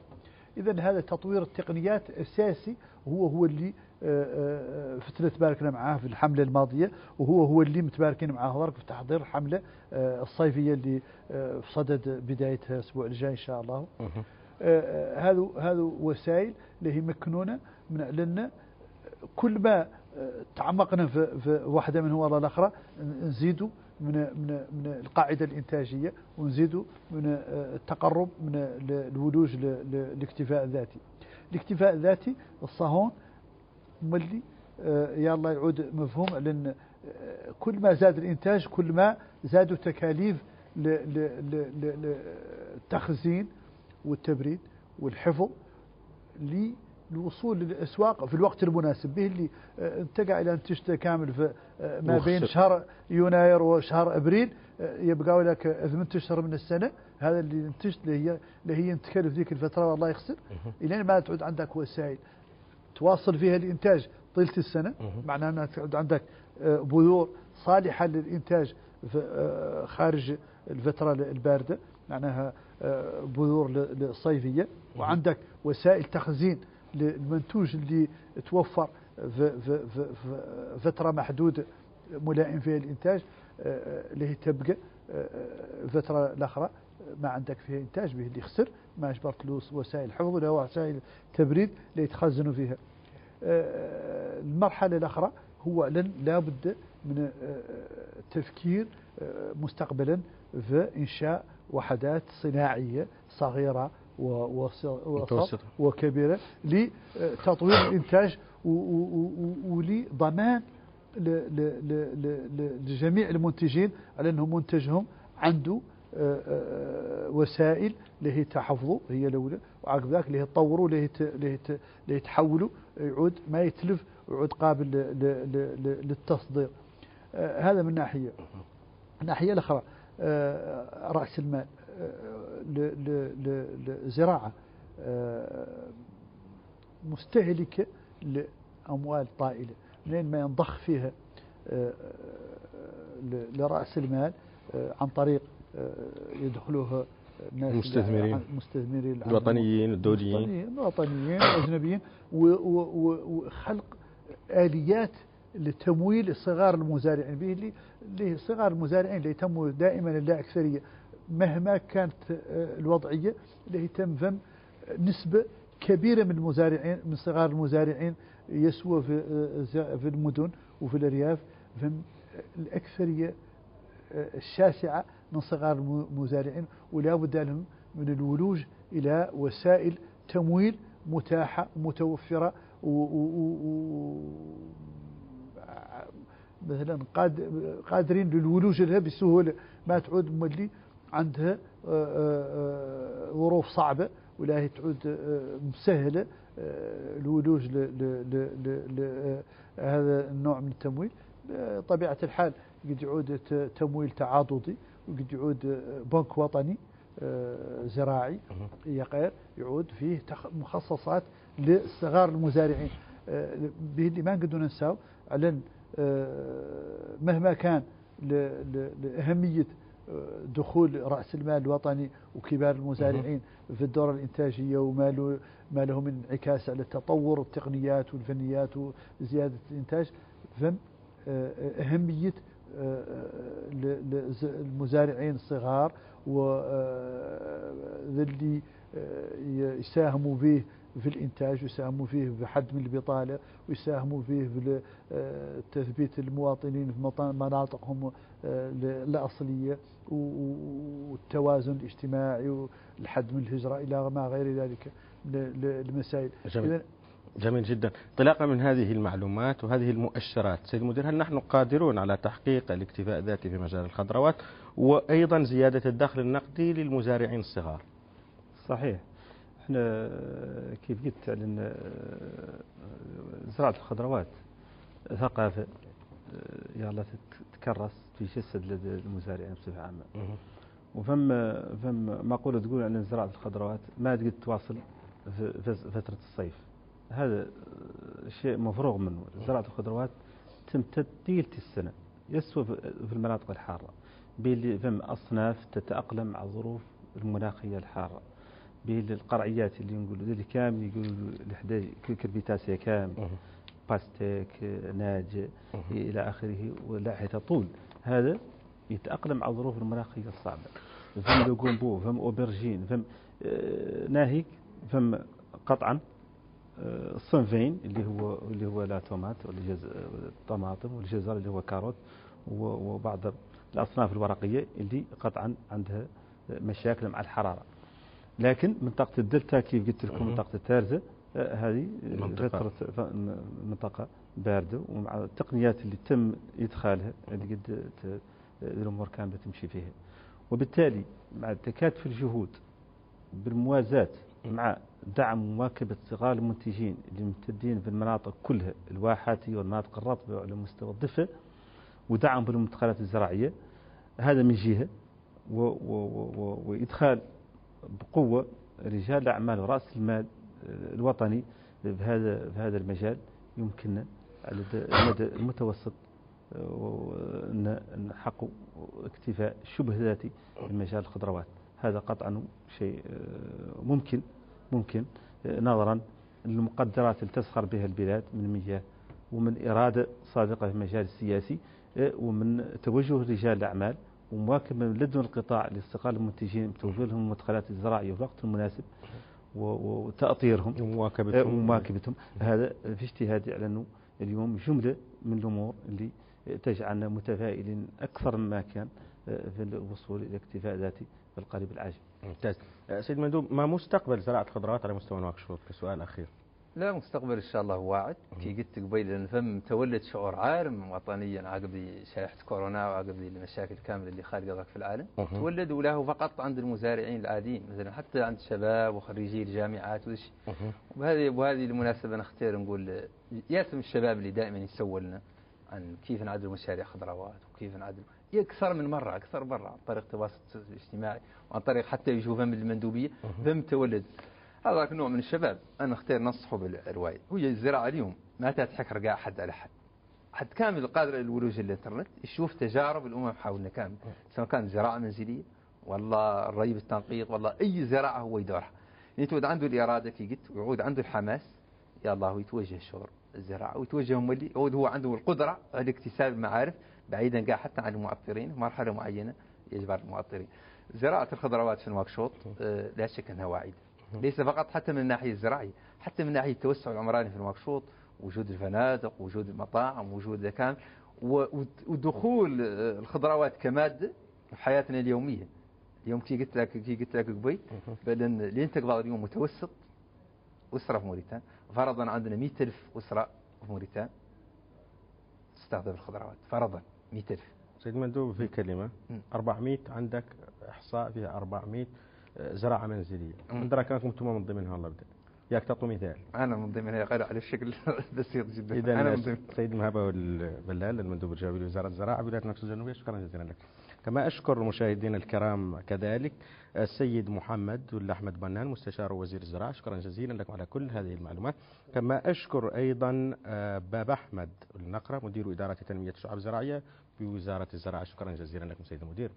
اذا هذا تطوير التقنيات أساسي هو هو اللي آه، آه، فترة تباركنا معاه في الحملة الماضية وهو هو اللي متباركين معاه. في تحضير الحملة الصيفية اللي في صدد بدايتها الأسبوع الجاي إن شاء الله. هذا هذا وسائل اللي هي مكنونة من لنا كل ما تعمقنا في, في واحدة منهم ولا الأخرى نزيدوا من من من القاعدة الإنتاجية ونزيدوا من التقرب من الولوج للاكتفاء الذاتي. الاكتفاء الذاتي الصهون ملي آه، الله يعود مفهوم لأن آه، كل ما زاد الإنتاج كل ما زادوا تكاليف للتخزين والتبريد والحفظ الوصول للأسواق في الوقت المناسب به اللي آه، انتقع إلى أن تشتري كامل في آه، ما بين شهر يناير وشهر أبريل. آه، يبقى لك ثمان اشهر من السنة. هذا اللي انتجت اللي هي اللي هي تكلف ذيك الفترة والله يخسر. إلين ما تعود عندك وسائل تواصل فيها الإنتاج طيلة السنة. معناها أنها تعود عندك بذور صالحة للإنتاج خارج الفترة الباردة. معناها بذور الصيفيه وعندك وسائل تخزين للمنتوج اللي توفر في, في, في, في فترة محدودة ملائم فيها الإنتاج آه، اللي هي تبقى آه، الأخرى. ما عندك فيها إنتاج به اللي يخسر ما أجبرت له وسائل حفظ ولا وسائل تبريد ليتخزنوا فيها. المرحلة الأخرى هو لن لابد من التفكير مستقبلا في إنشاء وحدات صناعية صغيرة ووسط وكبيرة لتطوير الإنتاج ولضمان لجميع المنتجين على أنه منتجهم عنده آه، آه، وسائل اللي هي تحفظوا هي الأولى. وعقب ذاك اللي هي تطوروا اللي هي اللي يتحولوا يعود ما يتلف ويعود قابل للتصدير. آه، هذا من ناحية. الناحية الأخرى رأس المال. لزراعة مستهلكة لأموال طائلة. منين ما ينضخ فيها لرأس المال عن طريق يدخلوها الناس المستثمرين المستثمرين الوطنيين الدوليين. الوطنيين والاجنبيين وخلق آليات لتمويل صغار المزارعين. به اللي صغار المزارعين اللي يتموا دائما لا أكثرية. مهما كانت آه، الوضعية اللي يتم فم نسبة كبيرة من المزارعين من صغار المزارعين يسوى في آه، في المدن وفي الأكثرية آه، الشاسعة من صغار المزارعين ولا بد لهم من الولوج إلى وسائل تمويل متاحة متوفرة و مثلا قادرين للولوج لها بسهولة. ما تعود مولي عندها آه، آه، ظروف صعبة ولا هي تعود مسهلة الولوج لهذا النوع من التمويل. بطبيعة الحال قد يعود تمويل تعاضدي وقد يعود بنك وطني آه، زراعي يقير يعود فيه مخصصات لصغار المزارعين. آه، به اللي ما نقدر ننساو على آه، مهما كان لأهمية دخول رأس المال الوطني وكبار المزارعين في الدورة الإنتاجية وما له ما له من انعكاس على التطور والتقنيات والفنيات وزيادة الإنتاج. فم أهمية للمزارعين الصغار واللي يساهموا به في الإنتاج ويساهموا فيه بحد من البطالة ويساهموا فيه بتثبيت المواطنين في مناطقهم الأصلية والتوازن الاجتماعي والحد من الهجرة إلى ما غير ذلك من المسائل جميل. جميل جدا. انطلاقا من هذه المعلومات وهذه المؤشرات. سيد المدير هل نحن قادرون على تحقيق الاكتفاء الذاتي في مجال الخضروات وأيضا زيادة الدخل النقدي للمزارعين الصغار؟ صحيح. إحنا كيف قلت على زراعة الخضروات ثقافة يلا تتكرس تجسد لدى المزارعين بصفة عامة. وفم فم مقولة تقول أن زراعة الخضروات ما تقدر تواصل في فترة الصيف. هذا شيء مفروغ منه. زراعة الخضروات تمتد طيلة السنة يسوى في المناطق الحارة. فم أصناف تتأقلم مع الظروف المناخية الحارة. بالقرعيات اللي نقولوا اللي كامل يقولوا كربيتاسيا كامل. باستيك ناج إلى آخره ولا طول هذا يتأقلم مع الظروف المناخية الصعبة. فم le gombo فم aubergine فم آه، ناهيك فم قطعا الصنفين اللي هو اللي هو la tomate واللي جز الطماطم والجزر اللي هو carotte وبعض الأصناف الورقية اللي قطعا عندها مشاكل مع الحرارة. لكن منطقة الدلتا كيف قلت لكم؟ منطقة الترارزة آه، هذه منطقة. منطقة باردة ومع التقنيات اللي تم إدخالها اللي قد الأمور كانت تمشي فيها. وبالتالي مع التكاتف الجهود بالموازاة مع دعم مواكبة صغار المنتجين اللي ممتدين في المناطق كلها الواحاتية والمناطق الرطبة على مستوى الضفة ودعم بالمدخلات الزراعية هذا من جهة. وإدخال بقوة رجال الأعمال ورأس المال الوطني بهذا في هذا المجال يمكننا على المدى المتوسط نحقق اكتفاء شبه ذاتي في مجال الخضروات. هذا قطعا شيء آه، ممكن ممكن آه، نظرا للمقدرات اللي تسخر بها البلاد من مياه ومن إرادة صادقة في المجال السياسي آه، ومن توجه رجال الأعمال ومواكبة من لدن القطاع لاستقال المنتجين بتوفير لهم المدخلات الزراعية في الوقت المناسب. وتأطيرهم. ومواكبتهم ومواكبتهم هذا في اجتهادي على أنه اليوم جملة من الأمور اللي تجعلنا متفائلين أكثر مما كان آه، في الوصول إلى اكتفاء ذاتي في القريب العاجل. ممتاز. آه، سيد مندوب ما مستقبل زراعة الخضروات على مستوى نواكشوط؟ كسؤال أخير. لا مستقبل إن شاء الله واعد. كي قلت قبيل إن فم تولد شعور عارم وطنيا عقب شائحة كورونا وعقب المشاكل كاملة اللي خارجه في العالم. تولد وله فقط عند المزارعين العاديين مثلا حتى عند الشباب وخريجي الجامعات وش وبهذه وبهذه المناسبة نختار نقول ياسم الشباب اللي دائما يسول لنا عن كيف نعدل مشاريع خضروات وكيف نعدل أكثر من مرة أكثر مرة عن طريق التواصل الاجتماعي وعن طريق حتى يشوفها من المندوبية. فم تولد هذاك نوع من الشباب. أنا اختار نصحه بالرواية. هي الزراعة اليوم ما تضحك رقاء حد على حد حد كامل قادر الولوج الإنترنت يشوف تجارب الأمم حولنا كامل. سواء كانت زراعة منزلية والله الري بالتنقيط والله أي زراعة هو يدورها. يتود عنده الإرادة كي قلت ويعود عنده الحماس يا الله يتوجه الشغل الزراعة ويتوجه مولي يعود هو عنده القدرة على اكتساب المعارف بعيدا قاع حتى عن المؤطرين مرحلة معينة يجبر المؤطرين. زراعة الخضروات في المكشوط آه، لا شك أنها واعدة. ليس فقط حتى من الناحية الزراعية حتى من ناحية التوسع العمراني في المكشوط وجود الفنادق وجود المطاعم وجود كان ودخول الخضروات كمادة في حياتنا اليومية. اليوم كي قلت لك كي قلت لك قبي بل لين تقبض اليوم متوسط أسرة في موريتان. فرضا عندنا 100000 أسرة في موريتان تستخدم الخضروات فرضا 100000 سيد مندوب في كلمة. 400 عندك إحصاء فيها 400 زراعة منزلية. من كانكم أنتم من ضمنها الله بدأ ياك تعطوا مثال. أنا من ضمنها غير على الشكل بسيط جدا. إذا أنا من سيد مهابة البلال المندوب الجوي لوزارة الزراعة ولاية نفس الجنوبية. شكرا جزيلا لك. كما أشكر المشاهدين الكرام كذلك السيد محمد ولا أحمد بنان مستشار وزير الزراعة. شكرا جزيلا لكم على كل هذه المعلومات. كما أشكر أيضا آه، باب أحمد النقرة مدير إدارة تنمية الشعب الزراعية بوزارة الزراعة. شكرا جزيلا لكم سيد المدير.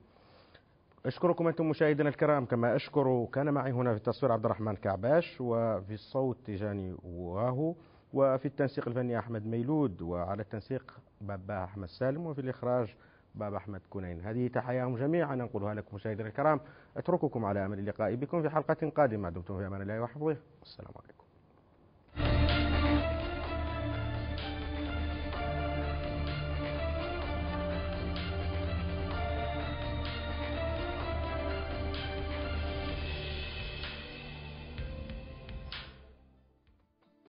أشكركم أنتم مشاهدينا الكرام كما أشكر كان معي هنا في التصوير عبد الرحمن كعباش وفي الصوت تيجاني واهو وفي التنسيق الفني أحمد ميلود وعلى التنسيق بابا أحمد سالم وفي الإخراج باب أحمد كونين. هذه تحياهم جميعا نقولها لكم مشاهدينا الكرام أترككم على أمل اللقاء بكم في حلقة قادمة. دمتم في أمان الله وحفظه. والسلام عليكم.